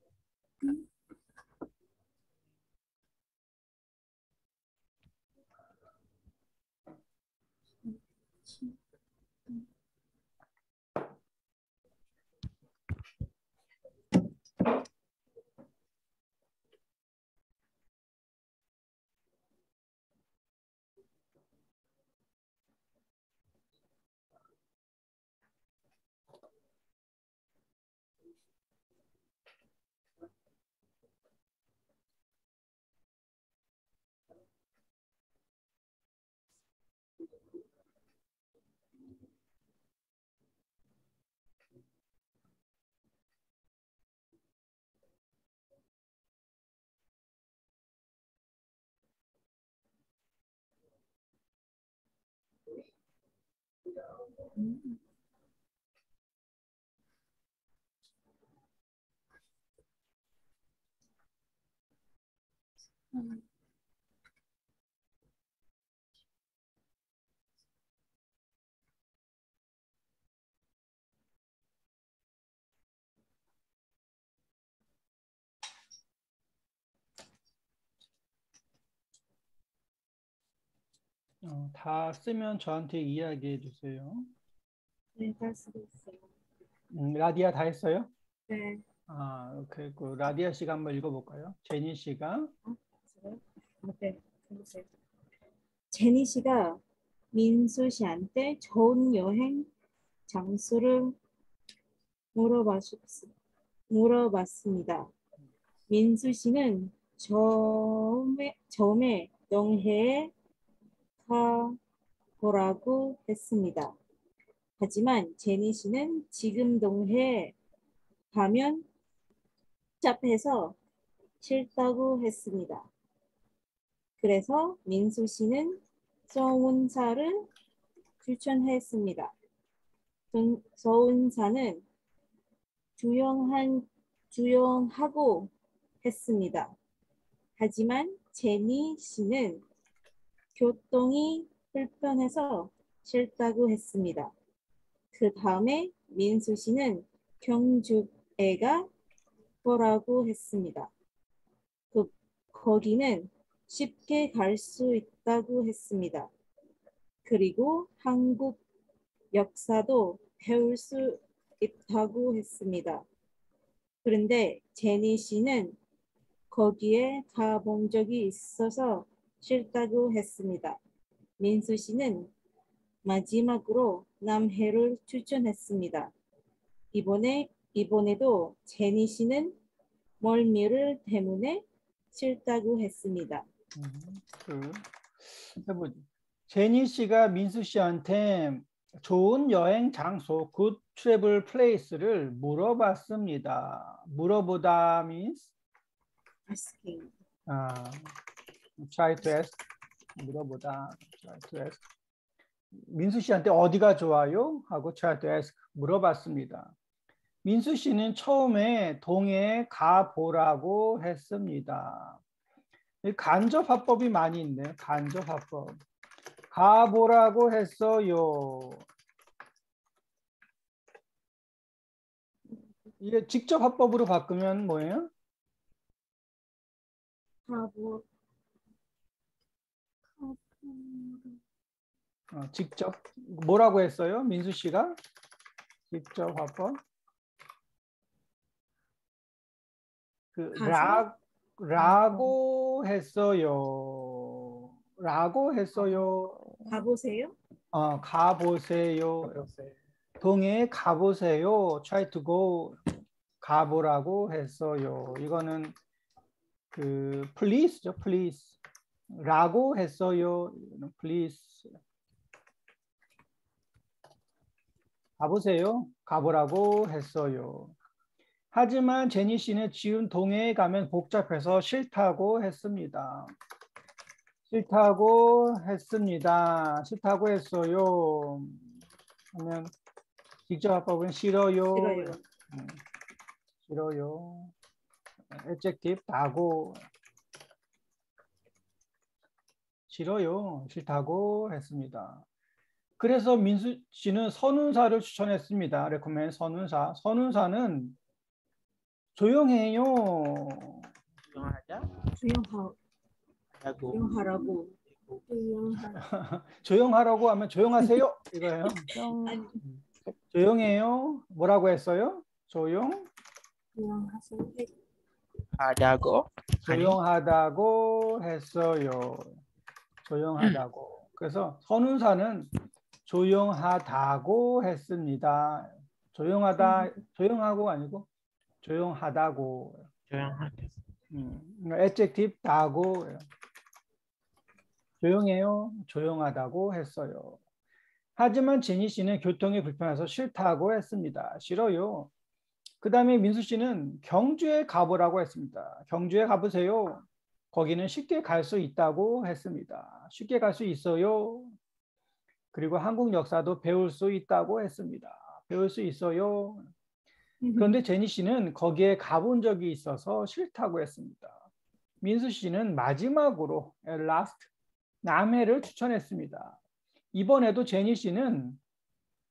어, 다 쓰면 저한테 이야기해 주세요. 네, 다 쓰고 있어요. 음, 라디아 다 했어요? 네, 아, 오케이. 그 라디아 씨가 한번 읽어볼까요? 제니 씨가 제가 네, 해보세요. 제니 씨가 민수 씨한테 좋은 여행 장소를 물어봤, 물어봤습니다. 민수 씨는 처음에, 처음에 영해에 가보라고 했습니다. 하지만 제니 씨는 지금 동해에 가면 복잡해서 싫다고 했습니다. 그래서 민수 씨는 서운사를 추천했습니다. 전- 서운사는 조용한 조용하고 했습니다. 하지만 제니 씨는 교통이 불편해서 싫다고 했습니다. 그 다음에 민수 씨는 경주에가 보라고 했습니다. 그 거기는 쉽게 갈 수 있다고 했습니다. 그리고 한국 역사도 배울 수 있다고 했습니다. 그런데 제니 씨는 거기에 가본 적이 있어서 싫다고 했습니다. 민수 씨는 마지막으로 남해를 추천했습니다. 이번에 이번에도 제니 씨는 멀미를 때문에 싫다고 했습니다. 음, 그 해보죠. 제니 씨가 민수 씨한테 좋은 여행 장소, good travel place를 물어봤습니다. 물어보다 means asking. 아, try to ask 물어보다 try to ask 민수 씨한테 어디가 좋아요? 하고 ask 물어봤습니다. 민수 씨는 처음에 동해에 가보라고 했습니다. 이 간접 화법이 많이 있네요. 간접 화법. 가보라고 했어요. 이게 직접 화법으로 바꾸면 뭐예요? 가보 어, 직접 뭐라고 했어요? 민수 씨가 직접 화법. 그? 라, 라고 했어요. 라고 했어요. 가보세요. 어, 가보세요. 동해에 가보세요. try to go 가보라고 했어요. 이거는 그 please죠, please. 라고 했어요. please. 가보세요. 가보라고 했어요. 하지만 제니 씨는 지금 동해에 가면 복잡해서 싫다고 했습니다. 싫다고 했습니다. 싫다고 했어요. 하면 직접 합법은 싫어요. 싫어요. 음, 싫어요. adjective 다고 싫어요. 싫다고 했습니다. 그래서 민수 씨는 선운사를 추천했습니다. recommend 선운사. 선운사는 조용해요. 조용하자. 조용하, 조용하라고. 조용하. 조용하라고 하면 조용하세요. 이거예요. 좀 아니, 조용 해요. 뭐라고 했어요? 조용? 조용하세요. 하다고 조용하다고 했어요. 조용하다고. 그래서 선운사는 조용하다고 했습니다. 조용하다, 조용하고 아니고 조용하다고. 조용하다. 음, adjective 다고. 조용해요. 조용하다고 했어요. 하지만 제니 씨는 교통이 불편해서 싫다고 했습니다. 싫어요. 그 다음에 민수 씨는 경주에 가보라고 했습니다. 경주에 가보세요. 거기는 쉽게 갈 수 있다고 했습니다. 쉽게 갈 수 있어요. 그리고 한국 역사도 배울 수 있다고 했습니다. 배울 수 있어요. 그런데 제니 씨는 거기에 가본 적이 있어서 싫다고 했습니다. 민수 씨는 마지막으로 last 남해를 추천했습니다. 이번에도 제니 씨는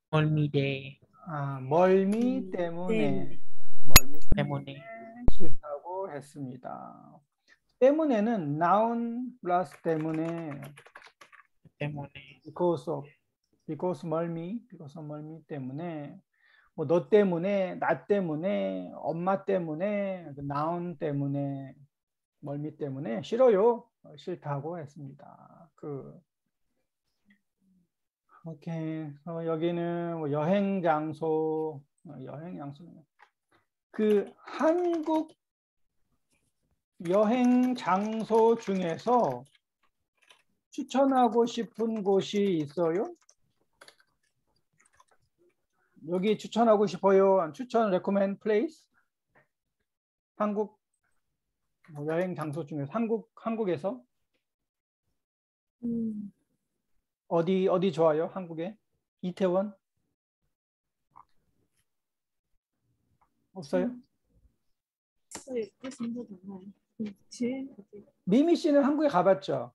멀미대 아, 멀미 음, 때문에 네. 멀미 때문에 싫다고 했습니다. 때문에는 noun 플러스 때문에 때문에 because of because 멀미 because 멀미 때문에 뭐 너 때문에 나 때문에 엄마 때문에 그 noun 때문에 멀미 때문에 싫어요 어, 싫다고 했습니다. 그 오케이 어, 여기는 뭐 여행 장소 어, 여행 장소 그 한국 여행 장소 중에서 추천하고 싶은 곳이 있어요? 여기 추천하고 싶어요. 추천 recommend place. 한국 뭐 여행 장소 중에서 한국 한국에서 음, 어디 어디 좋아요? 한국에 이태원 없어요? 음, 미미 씨는 한국에 가봤죠?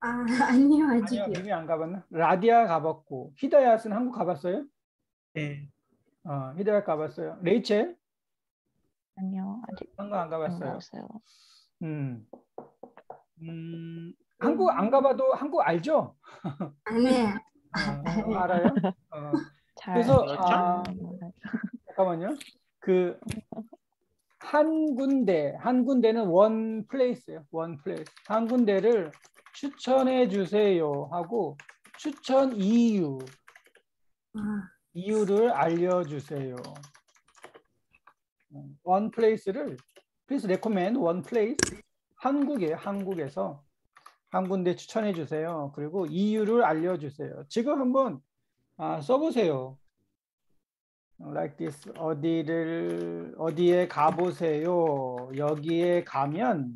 아, 아니요, 아직이요. 미미 안 가봤나? 라디아 가봤고 히다야스는 한국 가봤어요? 네. 어, 히다야 가봤어요. 레이첼 아니요 아직 한국 안안 가봤어요. 가봤어요. 음, 음, 한국 안 가봐도 한국 알죠? 아니에요. 어, 알아요? 어, 잘 그래서? 아. 잠깐만요. 그 한 군데, 한 군데는 one place예요. one place. 한 군데를 추천해 주세요 하고 추천 이유, 아, 이유를 알려주세요. one place를 please recommend one place 한국에 한국에서 한 군데 추천해 주세요. 그리고 이유를 알려주세요. 지금 한번 아, 써보세요. like this 어디를 어디에 가보세요. 여기에 가면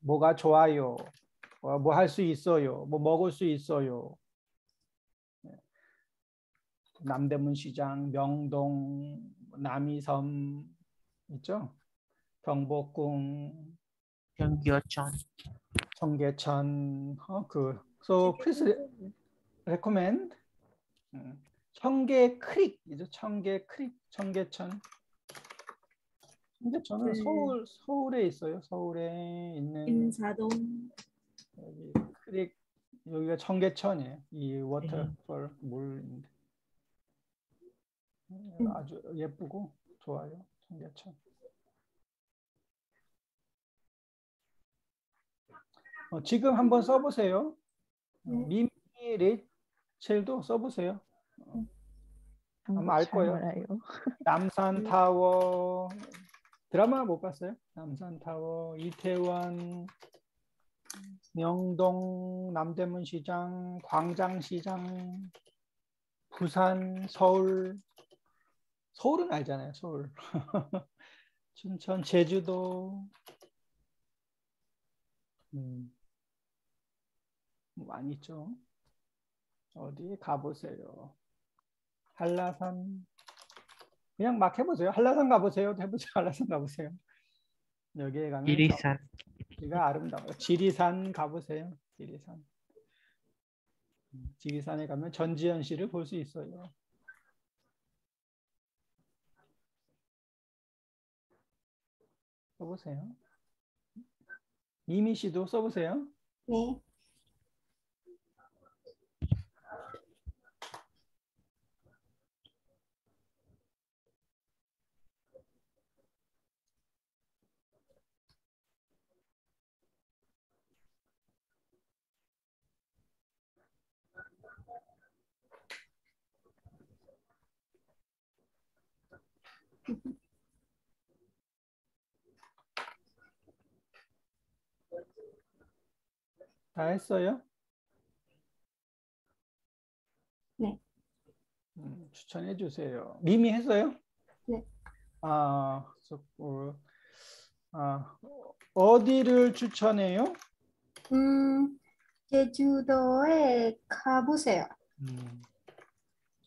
뭐가 좋아요. 뭐 할 수 있어요. 뭐 먹을 수 있어요. 남대문 시장, 명동, 남이섬 있죠? 경복궁, 경기어촌 청계천, 어, 그 so please recommend 음, 청계 creek이죠. 청계 creek, 청계천. 청계천은 네. 서울 서울에 있어요. 서울에 있는 인사동. 여기 creek 여기가 청계천이에요. 이 waterfall 물인데 음, 아주 예쁘고 좋아요. 청계천. 어, 지금 한번 써보세요. 어, 네. 미미 레이첼도 써보세요. 아마 알잘 거예요. 남산 타워 드라마 못 봤어요? 남산 타워, 이태원, 명동, 남대문 시장, 광장 시장, 부산, 서울. 서울은 알잖아요. 서울. 춘천, 제주도. 음. 많이 있죠. 어디 가보세요. 한라산. 그냥 막 해보세요. 한라산 가보세요. 해보세요. 한라산 가보세요. 여기에 가면 지리산. 여기가 아름다워요. 지리산 가보세요. 지리산. 음, 지리산에 가면 전지현 씨를 볼 수 있어요. 써보세요. 이미 씨도 써보세요. 네. 다 했어요? 네. 음, 추천해 주세요. 미미 했어요? 네. 아, 저, 어, 아, 어디를 추천해요? 음, 제주도에 가보세요. 음,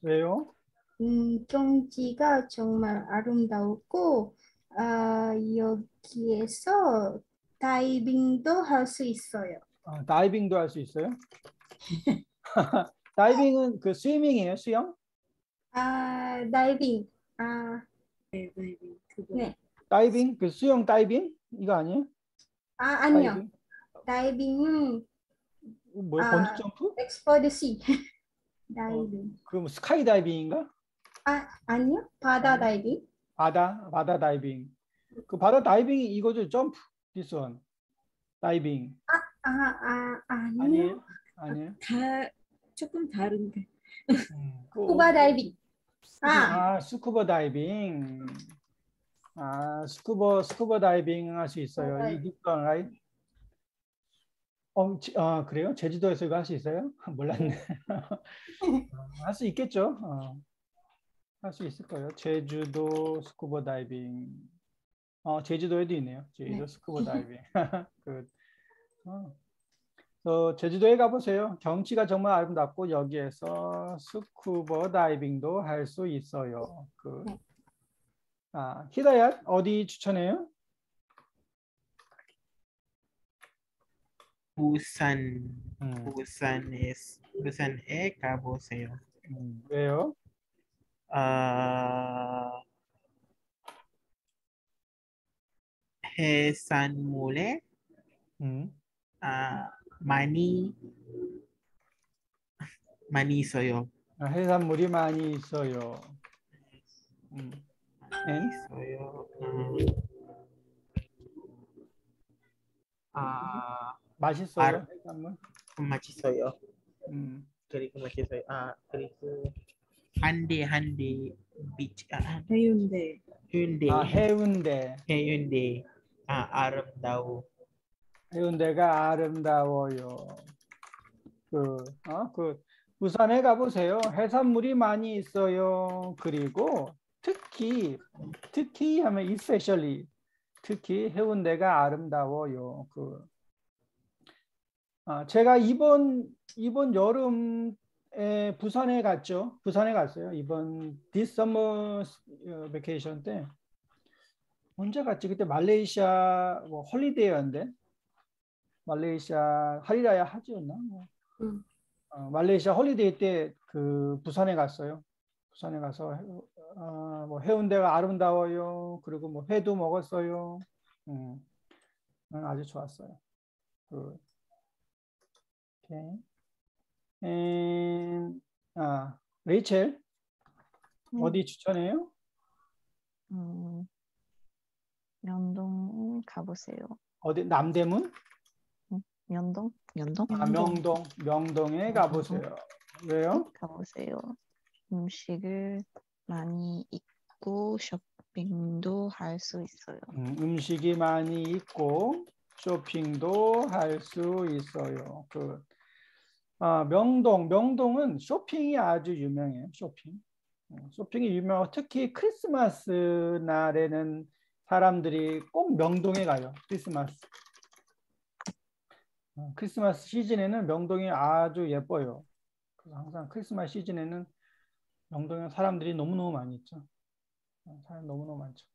왜요? 음, 경치가 정말 아름다웠고, 아, 여기에서 다이빙도 할 수 있어요. 아, 다이빙도 할 수 있어요? 다이빙은 그 swimming이에요, 수영? 아, 다이빙. 아, 네, 네, 네. 그거. 네. 다이빙? 그 수영 다이빙? 이거 아니에요? 아, 아니요. 다이빙? 다이빙은 뭐야, 아. 번지 점프? explore the sea. 다이빙. 그뭐 스카이 다이빙인가? 아, 아니요. 바다. 다이빙. 바다, 바다 다이빙. 그 바다 다이빙이 이거죠, 점프. This one. 다이빙. 아, 아, 아 니요. 아니에요? 아니에요? 다 조금 다른데. 음, 그 스쿠바 다이빙. 아, 아, 스쿠버 다이빙. 아, 스쿠버 스쿠버 다이빙 할 수 있어요. 네. 이 deep down, right. 어, 지- 아, 그래요? 제주도에서 이거 할 수 있어요? 몰랐네. 할 수 있겠죠. 어. 할수 있을 거예요. 제주도 스쿠버 다이빙. 어, 제주도에도 있네요. 제주도 네. 스쿠버 다이빙. 그, 어. 어, 제주도에 가보세요. 경치가 정말 아름답고 여기에서 스쿠버 다이빙도 할 수 있어요. 그, 네. 아, 히다얏 어디 추천해요? 부산. 음, 부산에 부산에 가보세요. 음, 왜요? 아 해산물에 음, 아 많이 많이 있어요. 아, 해산물이 많이 있어요. 음, 많이 엔? 있어요. 음. 아 맛있어요. 알- 해산물. 맛있어요. 음, 그리고 맛있어요. 아 그리고 한대 한대 비치 아 해운대. 해운대 아, 해운대. 해운대 아 아름다워. 해운대가 아름다워요. 그, 어, 그, 부산에 가보세요. 해산물이 많이 있어요. 그리고 특히, 특히 하면 especially, 특히 해운대가 아름다워요. 그, 아, 제가 이번, 이번 여름에 부산에 갔죠. 부산에 갔어요. 이번 this summer 어, vacation 때. 언제 갔지? 그때 말레이시아 뭐 holiday였는데. 말레이시아 Hari Raya Haji였나? 뭐. 음. 어, 말레이시아 holiday 때 그 부산에 갔어요. 부산에 가서 해- 어, 뭐 해운대가 아름다워요. 그리고 뭐 회도 먹었어요. 음, 음, 아주 좋았어요. 그, 오케이. 음, 아, 레이첼 음. 어디 추천해요? 음, 연동 가보세요. 어디 남대문? 연동? 연동? 아, 명동, 명동에 가보세요. 왜요? 가보세요. 음식을 많이 있고 쇼핑도 할 수 있어요. 음, 음식이 많이 있고 쇼핑도 할 수 있어요. 그 아, 명동, 명동은 쇼핑이 아주 유명해요. 쇼핑. 어, 쇼핑이 유명하고 특히 크리스마스 날에는 사람들이 꼭 명동에 가요. 크리스마스. 어, 크리스마스 시즌에는 명동이 아주 예뻐요. 그래서 항상 크리스마스 시즌에는 명동에 사람들이 너무너무 많이 있죠. 어, 사람 너무너무 많죠.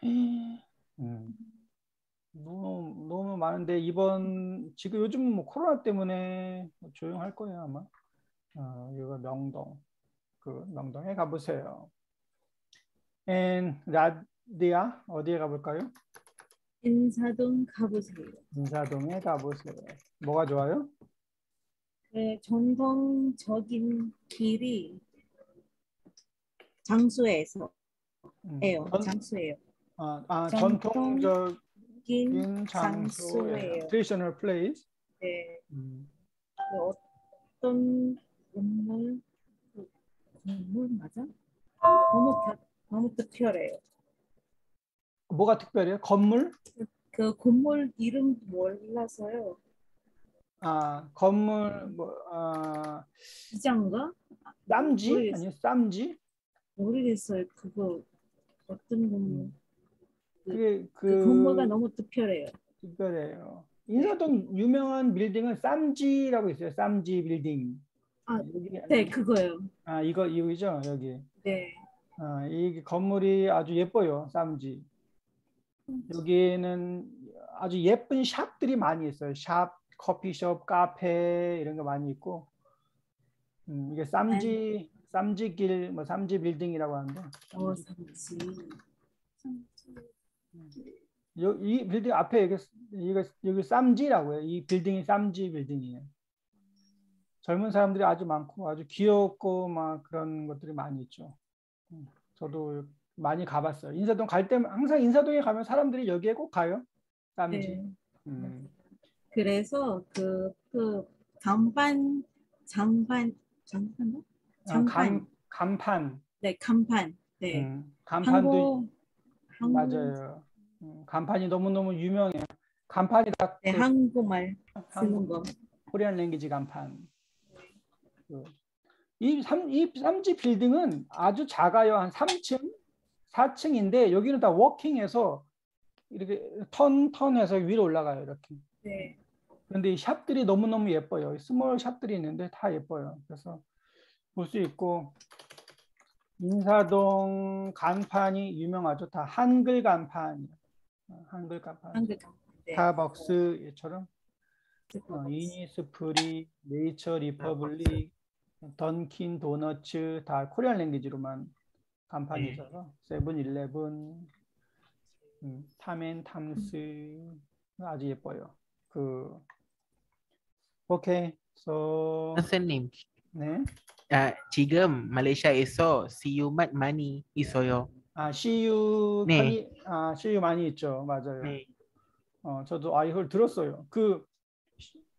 음. 너무 너무 많은데 이번 지금 요즘 뭐 코로나 때문에 조용할 거예요 아마. 어, 이거 명동 그 명동에 가보세요. And 라디아 어디에 가볼까요? 인사동 가보세요. 인사동에 가보세요. 뭐가 좋아요? 네, 전통적인 길이 장소에서 음, 예요. 전- 장소예요. 아, 아 전통- 전통적인. 장소예요. Traditional place. 네, 음, 그 어떤 건물 그 건물 맞아? 너무 겨, 너무 특별해요. 뭐가 특별해요? 건물? 그 건물 이름 몰라서요. 아 건물 뭐 아, 시장가 쌈지 모르겠어요. 아니요 쌈지? 모르겠어요. 그거 어떤 건물? 그게 그 그 건물가 너무 특별해요. 특별해요. 인사동 유명한 빌딩은 쌈지라고 있어요. 쌈지 빌딩. 아, 네, 그거요. 아 이거 이거죠 여기. 네. 아, 이 건물이 아주 예뻐요. 쌈지. 여기는 아주 예쁜 샵들이 많이 있어요. 샵, 커피숍, 카페 이런 거 많이 있고. 음, 이게 쌈지 쌈지길 뭐 쌈지 빌딩이라고 하는데. 어, 삼지. 여, 이 빌딩 앞에 여기 여기 쌈지라고 해요. 이 빌딩이 쌈지 빌딩이에요. 젊은 사람들이 아주 많고 아주 귀엽고 막 그런 것들이 많이 있죠. 음, 저도 많이 가봤어요. 인사동 갈 때면 항상 인사동에 가면 사람들이 여기에 꼭 가요. 쌈지. 네. 음, 그래서 그, 그 간판, 장판, 장판? 아, 장판. 간, 간판. 네, 간판. 네. 음, 간판도 한국, 맞아요. 음, 간판이 너무 너무 유명해요. 간판이 다 네, 그 한국말 쓰는 거. Korean language 간판. 그, 이, 삼, 이 쌈지 빌딩은 아주 작아요. 한 3층, 4층인데 여기는 다 walking해서 이렇게 turn, turn해서 위로 올라가요. 이렇게. 네. 그런데 이 shop들이 너무너무 예뻐요. small shop들이 있는데 다 예뻐요. 그래서 볼 수 있고 인사동 간판이 유명하죠. 다 한글 간판이에요. 어, 한글 간판. 한국 간판. 네. 스타벅스처럼 어, 이니스프리, 네이처 리퍼블릭, 던킨 도너츠 다 Korean language로만 간판이 네. 있어서 세븐일레븐, 음, 탐앤 탐스 아주 예뻐요. 그 오케이, so 선생님, 네, 아, 지금 말레이시아에서 시우맛 많이 있어요. 아 CU 네. 편이 아 CU 많이 있죠, 맞아요. 네. 어, 저도 아 이걸 들었어요. 그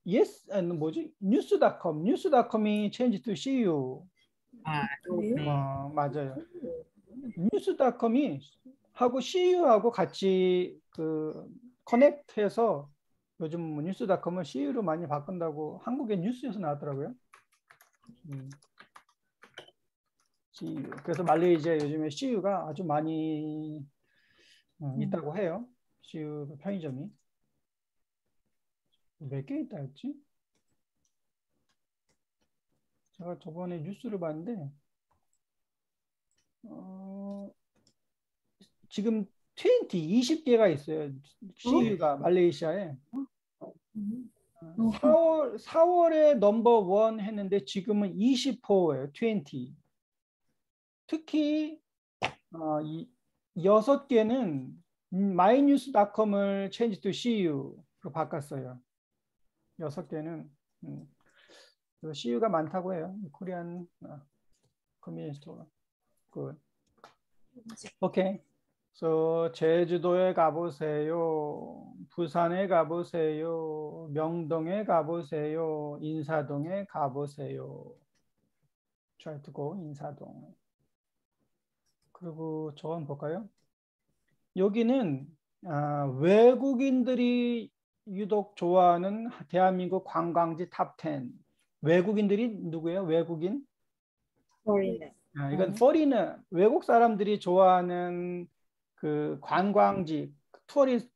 yes, 아니 뭐지? 뉴스닷컴, 뉴스닷컴이 change to CU. 아? 네. 어, 맞아요. 뉴스닷컴이 하고 CU하고 같이 그 커넥트해서 요즘 뭐 뉴스닷컴을 CU로 많이 바꾼다고 한국의 뉴스에서 나왔더라고요. 음. CU. 그래서 말레이시아 요즘에 CU가 아주 많이 어, 있다고 해요. CU 편의점이 몇 개 있다 했지? 제가 저번에 뉴스를 봤는데 어, 지금 20, 20개가 있어요. CU가 말레이시아에. 음. 4월, 4월에 넘버 원 했는데 지금은 20호예요. 20. 특히 어, 이, 6개는 mynews.com을 change to CU로 바꿨어요. 6개는 음. CU가 많다고 해요. 코리안 어, community store. Good. 오케이. So, 제주도에 가보세요. 부산에 가보세요. 명동에 가보세요. 인사동에 가보세요. Try 인사동. 그리고 저 한번 볼까요? 여기는 아, 외국인들이 유독 좋아하는 대한민국 관광지 top 10. 외국인들이 누구예요? 외국인? foreigner. 아, 이건 foreigner, 외국 사람들이 좋아하는 그 관광지, 투어리스트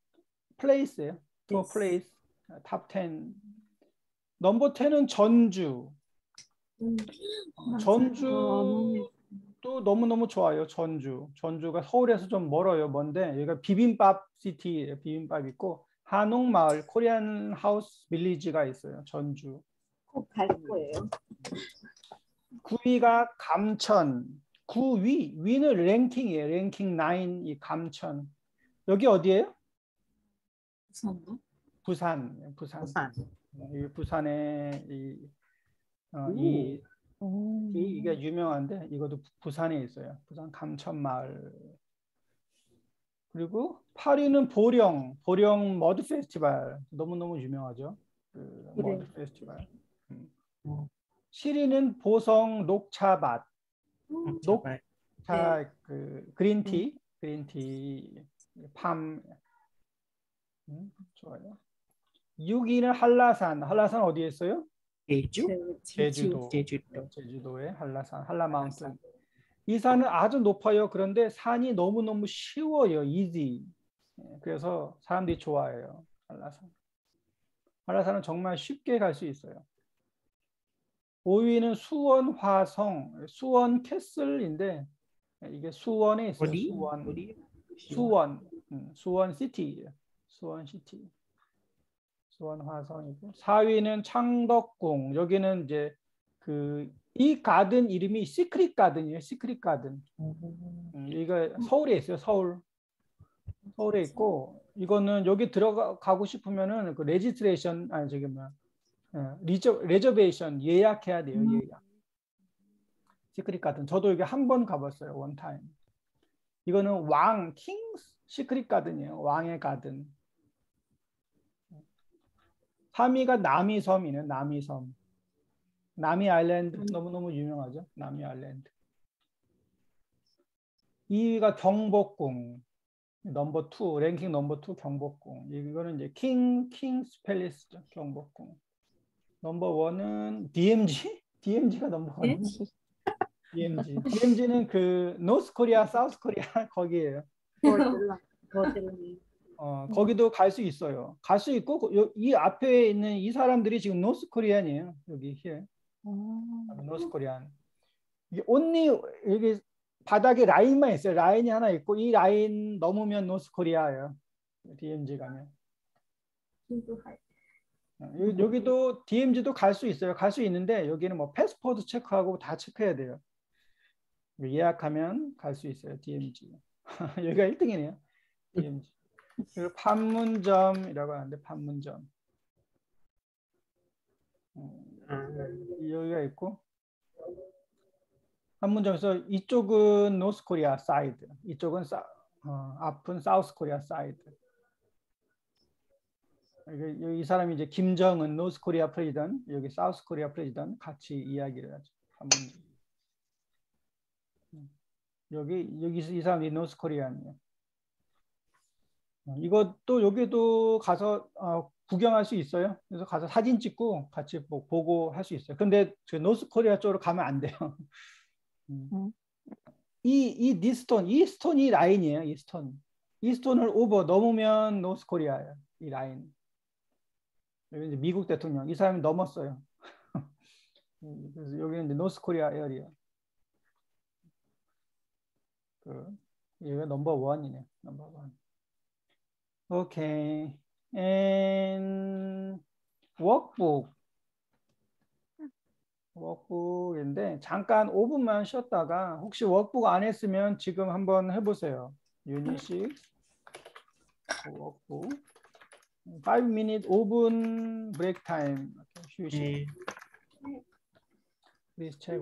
플레이스예요. 투어 Yes. 플레이스 탑 10. 넘버 10은 전주. 음, 어. 전주도 너무너무 좋아요. 전주. 전주가 서울에서 좀 멀어요. 먼데 여기가 비빔밥 city예요. 비빔밥 있고 한옥마을 Korean house village가 있어요. 전주. 꼭 갈 거예요. 9위가 감천. 9위. 위는 랭킹이에요. 랭킹 9 이 감천. 여기 어디예요? 부산도? 부산. 부산. 부산. 이 부산에 이, 어, 이, 이 이게 유명한데 이것도 부- 부산에 있어요. 부산 감천 마을. 그리고 8위는 보령. 보령 머드 페스티벌. 너무너무 유명하죠. 그 그래요. 머드 페스티벌. 음. 음. 7위는 보성 녹차밭. 음, 녹- 정말. 자, 그 그린티, 그린티, 팜. 음, 좋아요. 6위는 한라산. 한라산 어디에 있어요? 제주. 제- 제주도. 제주도. 제주도의 한라산, 한라마운틴. 이 산은 아주 높아요. 그런데 산이 너무너무 쉬워요. 이지. 그래서 사람들이 좋아해요. 한라산. 한라산은 정말 쉽게 갈 수 있어요. 5위는 수원 화성, 수원 castle인데 이게 수원에 있어요. 어디? 수원. 어디? 수원, 음, 수원 city, 수원 city, 수원 화성이고 4위는 창덕궁. 여기는 이제 그 이 가든 이름이 secret garden이에요. secret garden. 음, 이거 서울에 있어요. 서울. 서울에 있고 이거는 여기 들어가고 싶으면은 그 registration 아니 저기 뭐야 어, reser reservation 예약해야 돼요. 예약. Secret Garden. 저도 여기 한 번 가봤어요. one time. 이거는 왕 King's Secret Garden이에요. 왕의 가든. 3위가 남이섬이네. 남이섬. 남이 island 너무너무 유명하죠. 남이 island. 2위가 경복궁. number 2, 랭킹 number 2 경복궁. 이거는 이제 king King's Palace죠. 경복궁. number 1은 DMZ? DMZ가 number 1. 예? DMZ. DMZ는 그 North Korea, South Korea 거기에요. borderline. 어, 거기도 갈 수 있어요. 갈 수 있고 그- 요- 이 앞에 있는 이 사람들이 지금 North Korean이에요. 여기 here. North Korean. 이게 only 여기 바닥에 라인만 있어요. 라인이 하나 있고 이 라인 넘으면 North Korea예요. DMZ 가면. 여기도 DMZ도 갈 수 있어요. 갈 수 있는데 여기는 뭐 passport 체크하고 다 체크해야 돼요. 예약하면 갈 수 있어요. DMZ. 여기가 1등이네요. DMZ. 그리고 판문점이라고 하는데 판문점. 어, 음, 여기가 있고 판문점에서 이쪽은 North Korea side, 이쪽은 사, 어, 앞은 South Korea side. 여기, 여기 이 사람이 이제 김정은 North Korea president, 여기 South Korea president 같이 이야기를 하죠. 판문점. 음. 여기 여기서 이 사람이 North Korean이에요. 어, 이것도 여기도 가서 어, 구경할 수 있어요. 그래서 가서 사진 찍고 같이 뭐 보고 할 수 있어요. 근데 저 North Korea 쪽으로 가면 안 돼요. 음. 음. 이, 이 stone, 이 stone이 라인이에요. 이 stone. 이 stone을 over 넘으면 North Korea예요. 이 라인. 이제 미국 대통령. 이 사람이 넘었어요. 음, 그래서 여기는 이제 North Korea area. 그, 얘가 number one이네. number one. 오케이. and workbook. 워크북인데 잠깐 5분만 쉬었다가 혹시 워크북 안 했으면 지금 한번 해보세요. 유닛 6 워크북 5 minute 5분 break time 휴식. 네. Please check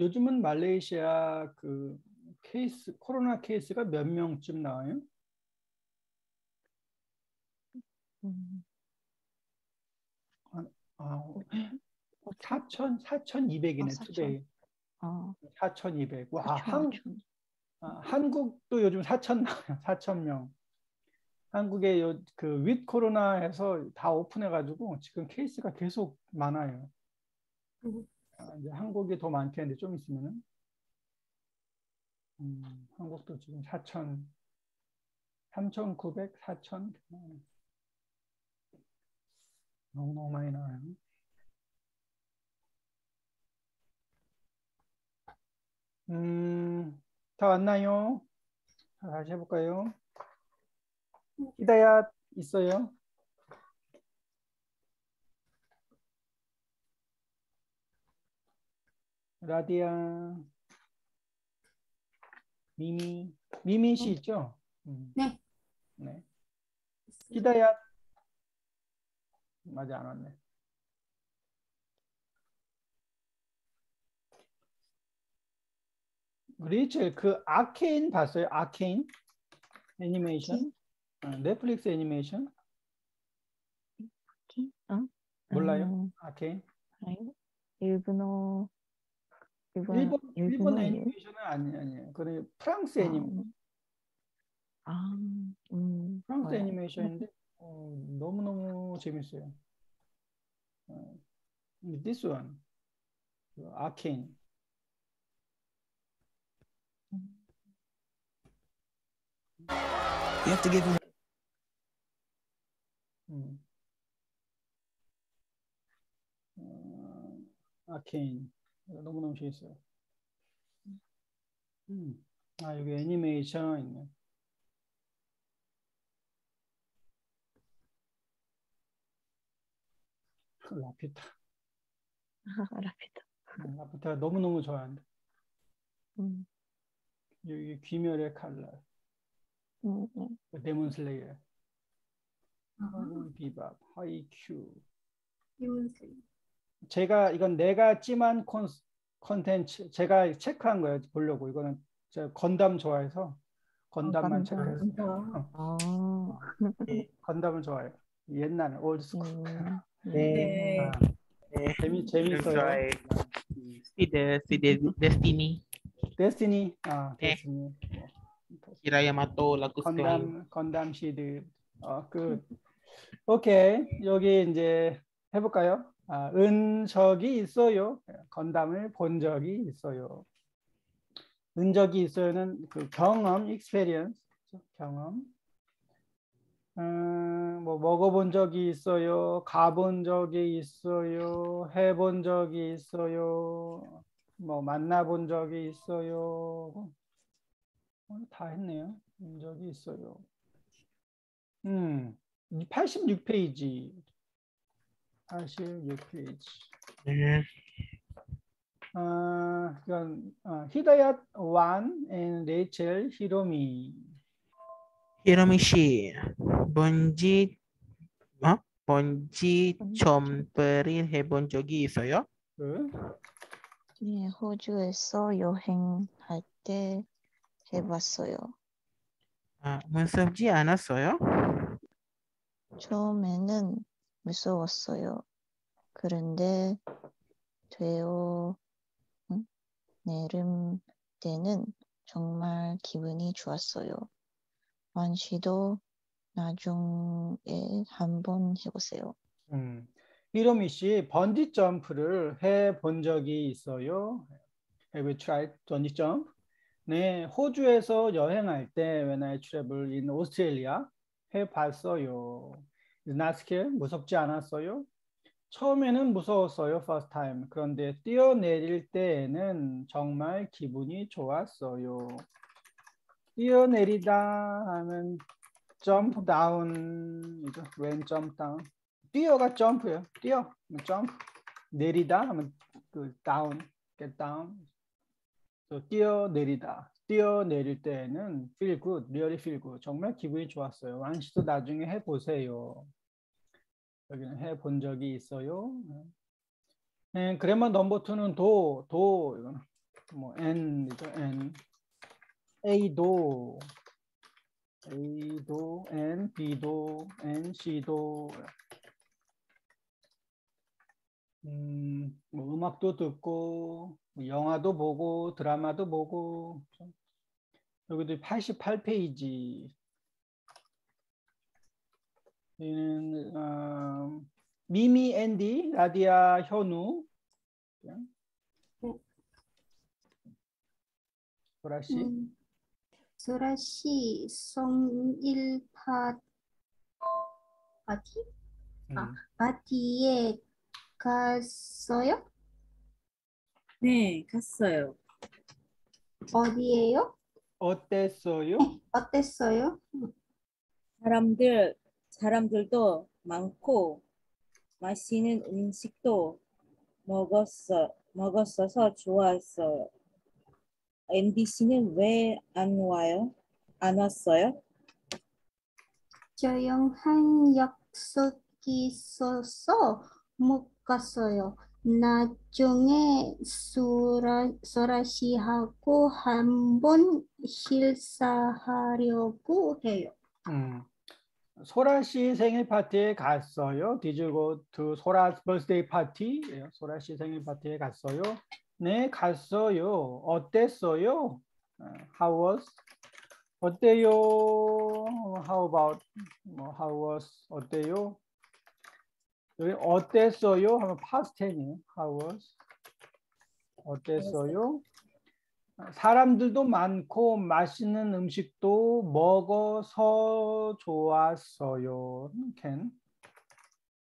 요즘은 말레이시아 그 케이스 코로나 케이스가 몇 명쯤 나와요? 음, 아, 4천 4,200이네 아, 4,000. today. 어, 4,200. 와, 그쵸, 한, 좀. 아, 한국도 요즘 4천 나와요. 4천 명. 한국에 요그윗 코로나에서 다 오픈해 가지고 지금 케이스가 계속 많아요. 음. 아, 이제 한국이 더 많겠는데 좀 있으면은 음, 한국도 지금 4천 3,900, 4천 너무 너무 많이 나와요. 음, 다 왔나요? 자, 다시 해볼까요? 히다야 있어요? 라디아, 미미, 미미 씨 있죠? 음. 네. 네. 히다야 맞아 안 왔네. 리첼 그 아케인 봤어요? 아케인 애니메이션? 어, 넷플릭스 애니메이션 어? 몰라요? 음, 아케인? 일본어, 일본, 일본 일본? 애니메이션은 아니 아니에요. 그래 프랑스 아, 애니메이션. 음. 아, 음, 프랑스 뭐야. 애니메이션인데 어, 너무 너무 재밌어요. 어, this one, 아케인. You have to give him 음. 어, 아케인 너무 너무 재밌어요. 음. 아 여기 애니메이션 있네. 라피타. 라피다. 음, 라피타 너무 너무 좋아하는데 음, 여기 귀멸의 칼날, 음, 음. Demon Slayer, 아, 비밥, 하이큐. 이문세. 제가 이건 내가 찜한 콘, 컨텐츠 제가 체크한 거예요 보려고. 이거는 저 건담 좋아해서 건담만 건담. 체크했어요 아, 건담을 좋아해요. 옛날 old school 음, 네. 네. 아, 재미 재밌어요. see the see the destiny. 아 네. 데스티니 Yamato lagu story. 건담 건담 시드. 어 그 오케이. 여기 이제 해 볼까요? 아, 은적이 있어요. 건담을 본 적이 있어요. 은적이 있어요는 그 경험 experience. 경험. 음, 뭐 먹어본 적이 있어요. 가본 적이 있어요. 해본 적이 있어요. 뭐 만나본 적이 있어요. 어, 다 했네요. 본 적이 있어요. 음, 86페이지. 86페이지. 네. 아, 이건 어, 히다얏 완 and 레이첼 히로미. Hiromishi. 번지 어? 번지 점프를 해본 적이 있어요? 그, 네, 호주에서 여행할 때 해봤어요. 아, 무섭지 않았어요? 처음에는 무서웠어요. 그런데 되어 응? 내름 때는 정말 기분이 좋았어요. 완시도 나중에 한번 해보세요. 음, 히로미 씨 번지 점프를 해 본 적이 있어요? Have you tried 번지 점프? 네, 호주에서 여행할 때 when I travel in Australia 해 봤어요. Scary? 무섭지 않았어요? 처음에는 무서웠어요, first time. 그런데 뛰어내릴 때에는 정말 기분이 좋았어요. 뛰어내리다 하면 jump down, 이죠? when jump down. 뛰어가 점프예요. 뛰어, 점프. 내리다 하면 그 down, get down. 또 뛰어내리다. 뛰어내릴 때는 feel good, really feel good. 정말 기분이 좋았어요. 완시도 나중에 해보세요. 여기는 해 본 적이 있어요. 네, 그래머 넘버 투는 도, 도, 이거는 뭐 N이죠 N. A도 A도 N B도 N C도 음, 뭐 음악도 듣고 뭐 영화도 보고 드라마도 보고 여기도 88페이지 여기는 어, 미미 앤디 라디아 현우 소라 씨 음, 소라 씨 생일 파 파티 아. 음. 파티에 갔어요? 네, 갔어요. 어디에요? 어땠어요? 어땠어요? 사람들, 사람들도 많고, 맛있는 음식도 먹었어, 먹었어서 좋았어요. 앤디 씨는 왜 안 와요? 안 왔어요? 조용한 약속이 있어서 못 갔어요. 나중에 소라, 소라 씨하고 한번 실사하려고 해요. 음. 소라 씨 생일 파티에 갔어요. Did you go to 소라's birthday party? 예, 소라 씨 생일 파티에 갔어요. 네, 갔어요. 어땠어요? 어, How was? 어때요? How about? 뭐, how was? 어때요? 여기 어땠어요? 하면 past tense. How was? 어땠어요? 사람들도 많고 맛있는 음식도 먹어서 좋았어요. Can.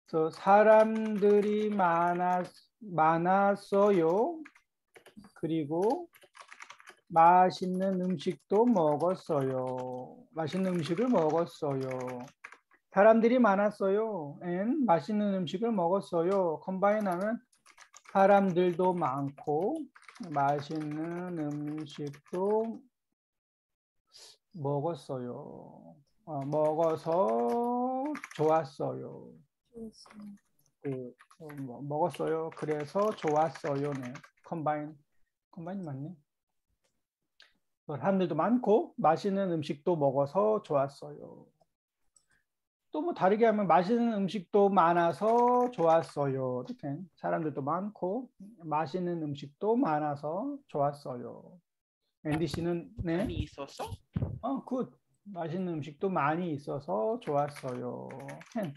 그래서 사람들이 많았, 많았어요. 그리고 맛있는 음식도 먹었어요. 맛있는 음식을 먹었어요. 사람들이 많았어요. and 맛있는 음식을 먹었어요. 컴바인 하면 사람들도 많고 맛있는 음식도 먹었어요. 어, 먹어서 좋았어요. 그, 어, 뭐, 먹었어요. 그래서 좋았어요네. 컴바인 컴바인 맞네. 사람들도 많고 맛있는 음식도 먹어서 좋았어요. 또 뭐 다르게 하면 맛있는 음식도 많아서 좋았어요. 이렇게 사람들도 많고 맛있는 음식도 많아서 좋았어요. 앤디 씨는 네, 많이 있었어? 어, good. 맛있는 음식도 많이 있어서 좋았어요. can.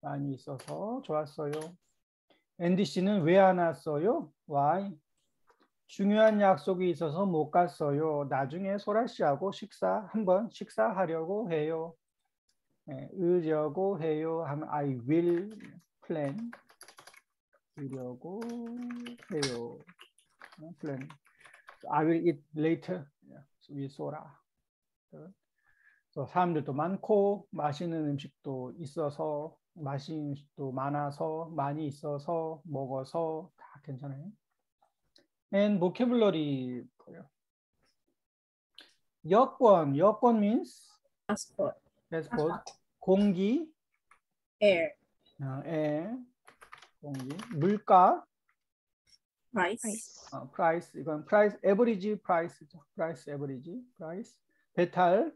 많이 있어서 좋았어요. 앤디 씨는 왜 안 왔어요? Why? 중요한 약속이 있어서 못 갔어요. 나중에 소라 씨하고 식사 한번 식사하려고 해요. 네, 으려고 해요. 하면 I will plan. 으려고 해요. 어, plan. I will eat later with 소라. 그래서 사람들도 많고 맛있는 음식도 있어서 맛있는 음식도 많아서 많이 있어서 먹어서 다 괜찮아요. and vocabulary 여권 여권 means passport, passport 공기 air, 어, air 공기 물가 price, price. 어, price 이건 price average price죠 price average price 배탈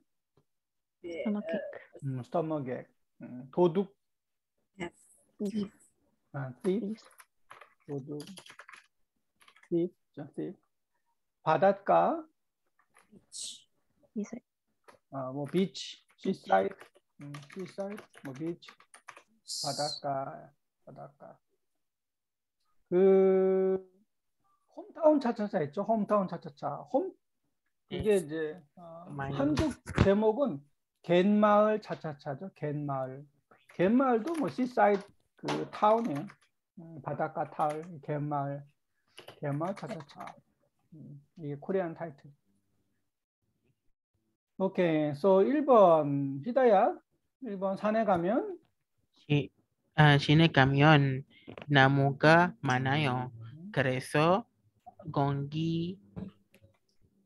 네, 스토마케. 음, stomach 음, 도둑 F, 아, thief 도둑 thief 자, thief 바닷가 beach, 이세. 아, 뭐 beach seaside 음, seaside 뭐 beach 바닷가 바닷가. 그 Hometown 차차차 있죠? Hometown 차차차. 홈 이게 이제 어. 한국 제목은 갯마을 차차차죠 갯마을. 갯마을도 뭐 seaside 그 town이에요. 음, 바닷가 타운 갯마을 갯마을 차차차. 음, 이게 코리안 타이틀. 오케이. So 1번 히다야 1번 산에 가면 시, 아, 시내 가면 나무가 많아요. 그래서 공기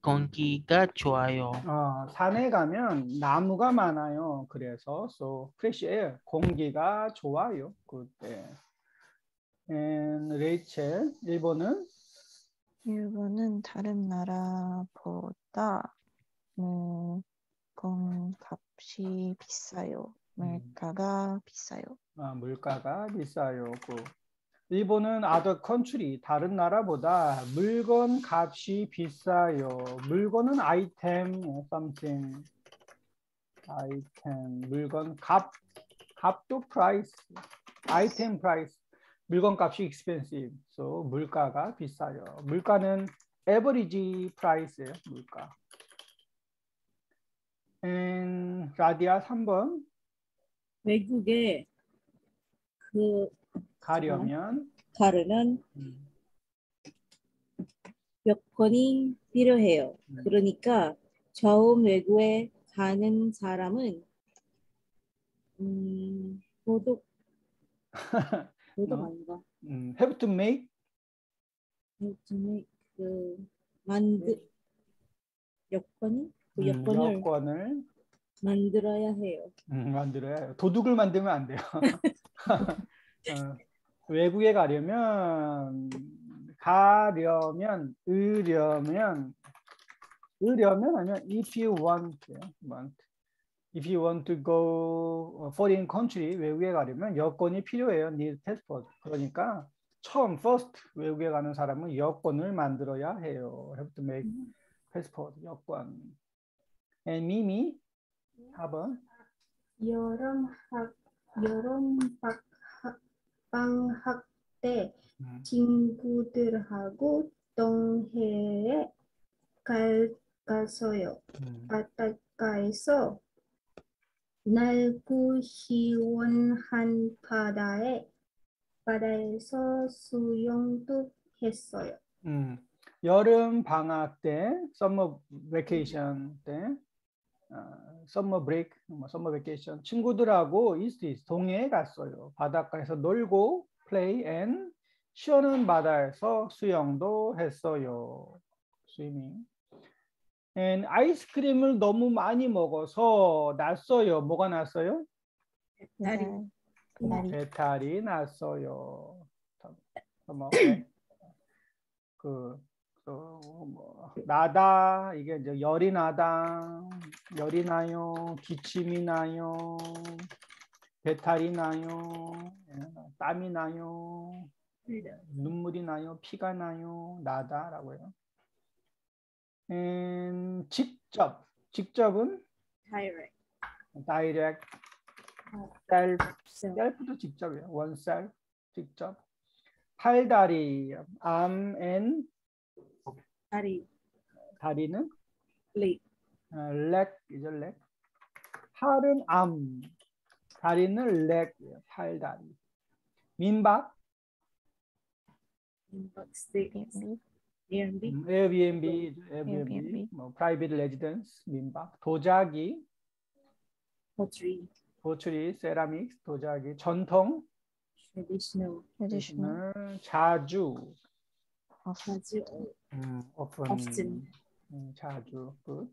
공기가 좋아요. 어, 산에 가면 나무가 많아요. 그래서 so fresh air 공기가 좋아요. 그때. And 레이첼 일본은 일본은 다른 나라보다 물건 값이 비싸요. 물가가 비싸요. 아, 물가가 비싸요. 그 일본은 other country 다른 나라보다 물건 값이 비싸요. 물건은 아이템 something 아이템 물건 값 값도 price 아이템 price 물건 값이 expensive. So 물가가 비싸요. 물가는 average price예요. 물가. And 라디아 3번 외국에 그 가려면 음, 여건이 필요해요. 음. 그러니까 처음 외국에 가는 사람은 음, 도덕 도덕 어? 아닌가? 음, have to make 요즘에 그 만드 여건이 그 음, 여권을 만들어야 해요. 음, 만들어야 해요. 도둑을 만들면 안 돼요. 어, 외국에 가려면 가려면 으려면 으려면 아니면 if you want, want if you want to go foreign country 외국에 가려면 여권이 필요해요. need passport. 그러니까 처음 first 외국에 가는 사람은 여권을 만들어야 해요. have to make passport 여권. And 미미 4번 여름 학 여름 방학 때 음. 친구들하고 동해에 갈 갔어요. 음. 바닷가에서 놀고 시원한 바다에 바다에서 수영도 했어요. 음, 여름 방학 때, summer vacation 때, summer break, 뭐 summer vacation 친구들하고 east east 동해에 갔어요. 바닷가에서 놀고 play and 시원한 바다에서 수영도 했어요. swimming. And 아이스크림을 너무 많이 먹어서 났어요. 뭐가 났어요? 네. 다리 배탈이 났어요. 뭐, 그, 그, 뭐, 나다, 이게 이제 열이 나다, 열이 나요, 기침이 나요, 배탈이 나요, 예, 땀이 나요, 눈물이 나요, 피가 나요, 나다라고 해요. 음, 직접, 직접은 direct direct, self, 셀프도 직접이에요. 원셀 직접. 팔다리 arm and 다리 다리는 leg 어, leg 이죠 leg. 팔은 arm, 다리는 leg 팔 다리. 민박 inbox stick Airbnb, Airbnb 음, Airbnb, Airbnb, Airbnb. 뭐 private residence 민박 도자기 pottery 도추리 세라믹 도자기 전통 traditional traditional, 음, 자주 of 자주 음, often. 음, good.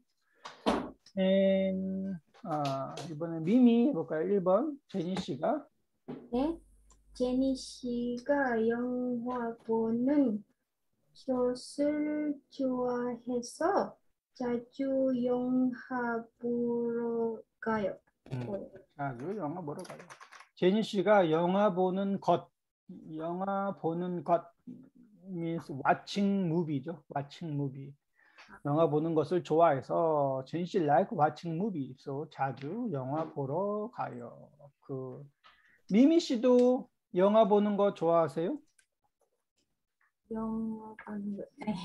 And, 아, 이번에 미미 해볼까요? 1번 제니 씨가 네. 제니 씨가 영화 보는 것을 좋아해서 자주 영화 보러 가요. 자주 영화 보러 가요. 제니 씨가 영화 보는 것, 영화 보는 것 means watching movie죠. watching movie. 영화 보는 것을 좋아해서 씨 like watching movie. so 자주 영화 보러 가요. 그 미미 씨도 영화 보는 거 좋아하세요? 영화 보는 거. 네,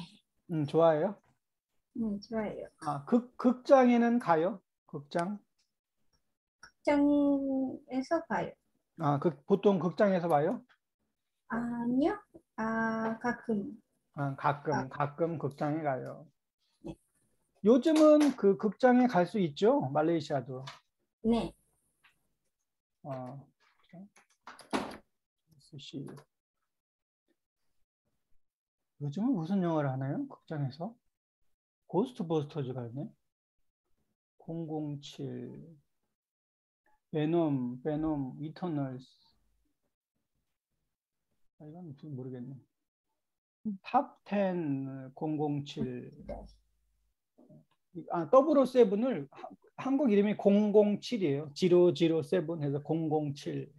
음, 좋아해요? 네, 좋아요. 아, 극, 극장에는 가요? 극장? 극장에서 봐요. 아, 그 보통 극장에서 봐요? 아니요. 아, 가끔. 아, 가끔, 아. 가끔 극장에 가요. 네. 요즘은 그 극장에 갈 수 있죠? 말레이시아도. 네. 어, 스시. 요즘은 무슨 영화를 하나요? 극장에서? 고스트버스터즈 가네. 007, 베놈, 베놈, 이터널스. 아, 이건 무슨 모르겠네. top 10 007. 아, double O seven을 하- 한국 이름이 007이에요. 007 해서 007.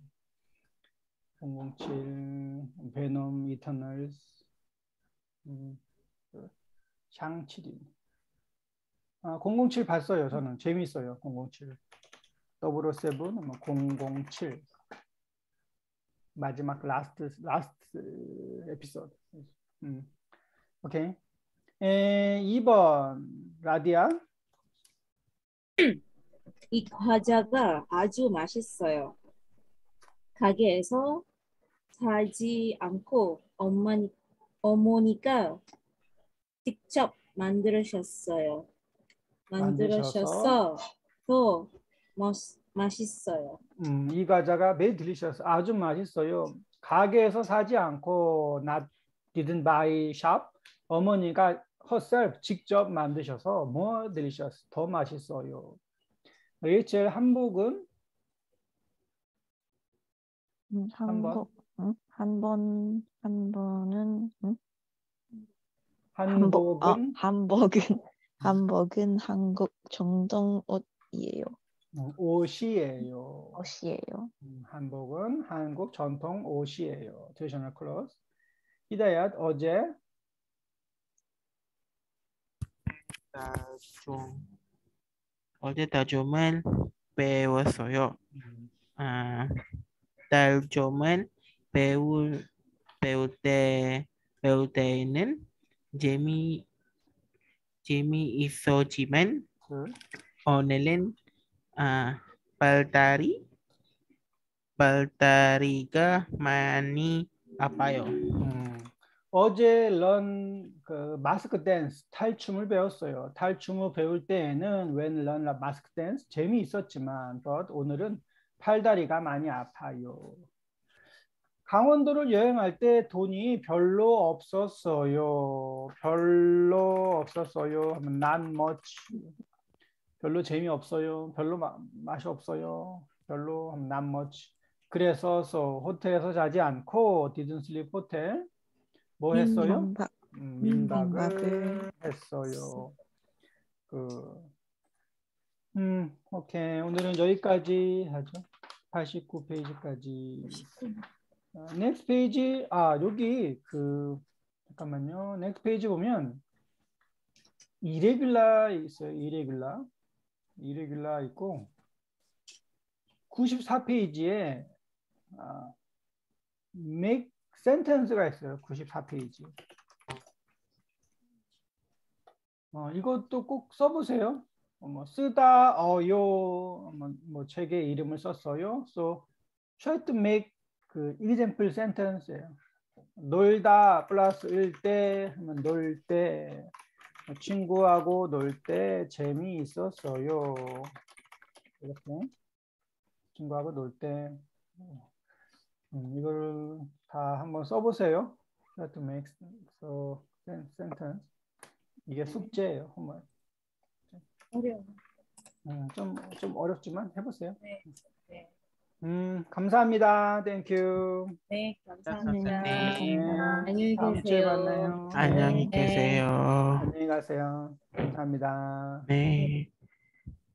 007, 베놈, 이터널스, 음, 그 샹치리. 아, 007 봤어요. 저는 재밌어요. 007. 007, 뭐 007. 마지막 last last 에피소드. 음. 오케이. 에, 2번 라디아. 이 과자가 아주 맛있어요. 가게에서 사지 않고 어머니, 어머니가 직접 만들으셨어요. 만들으셔서 더 맛, 맛있어요. 음, 이 과자가 very delicious. 아주 맛있어요. 가게에서 사지 않고 not didn't buy shop. 어머니가 herself 직접 만드셔서 more delicious. 더 맛있어요. 레이첼 한복은 음, 한 번. 한국 응? 한 번, 한 번은 응? 한복, 아, 한복은 한복은 한복은 한국 정동 옷이에요. 음, 옷이에요. 옷이에요. 음, 한복은 한국 전통 옷이에요. traditional clothes. 이다얏 어제 좀 어제 다좀은 배웠어요. 아, 달좀은 배울 배울 때 배울 때에는 재미 재미 있었지만 그 오늘은 아, 발다리 발다리가 많이 아파요. 음, 어제 런 그 마스크 댄스 탈춤을 배웠어요. 탈춤을 배울 때에는 when learn 마스크 댄스 재미 있었지만 but 오늘은 팔다리가 많이 아파요. 강원도를 여행할 때 돈이 별로 없었어요. 별로 없었어요. 하면 not much. 별로 재미없어요. 별로 마- 맛이 없어요. 별로 not much. 그래서 so, 호텔에서 자지 않고 didn't sleep 호텔 뭐 했어요? 민박 음, 민박을 했어요. 그, 음, 오케이. 오늘은 여기까지 하죠. 89페이지까지. next page, 아, 여기 그, 잠깐만요. next page 보면, irregular 있어요. irregular. irregular 있고, 94페이지에, 아, make sentence가 있어요. 94페이지. 어, 이것도 꼭 써보세요. 어, 뭐 쓰다 어요 뭐, 뭐 책의 이름을 썼어요. So try to make 그 example sentence예요. 놀다 플러스 일때 하면 놀때 친구하고 놀 때 재미있었어요. 이렇게 친구하고 놀때 음, 이걸 다 한번 써보세요. Try to make so sentence. 이게 숙제예요, homework. 어려워. 음, 좀, 좀 어렵지만 해보세요. 네. 네. 음, 감사합니다. Thank you. 네, 감사합니다. 네. 안녕히 다음 주에 계세요. 만나요. 안녕히 네. 계세요. 안녕히 가세요. 감사합니다. 네.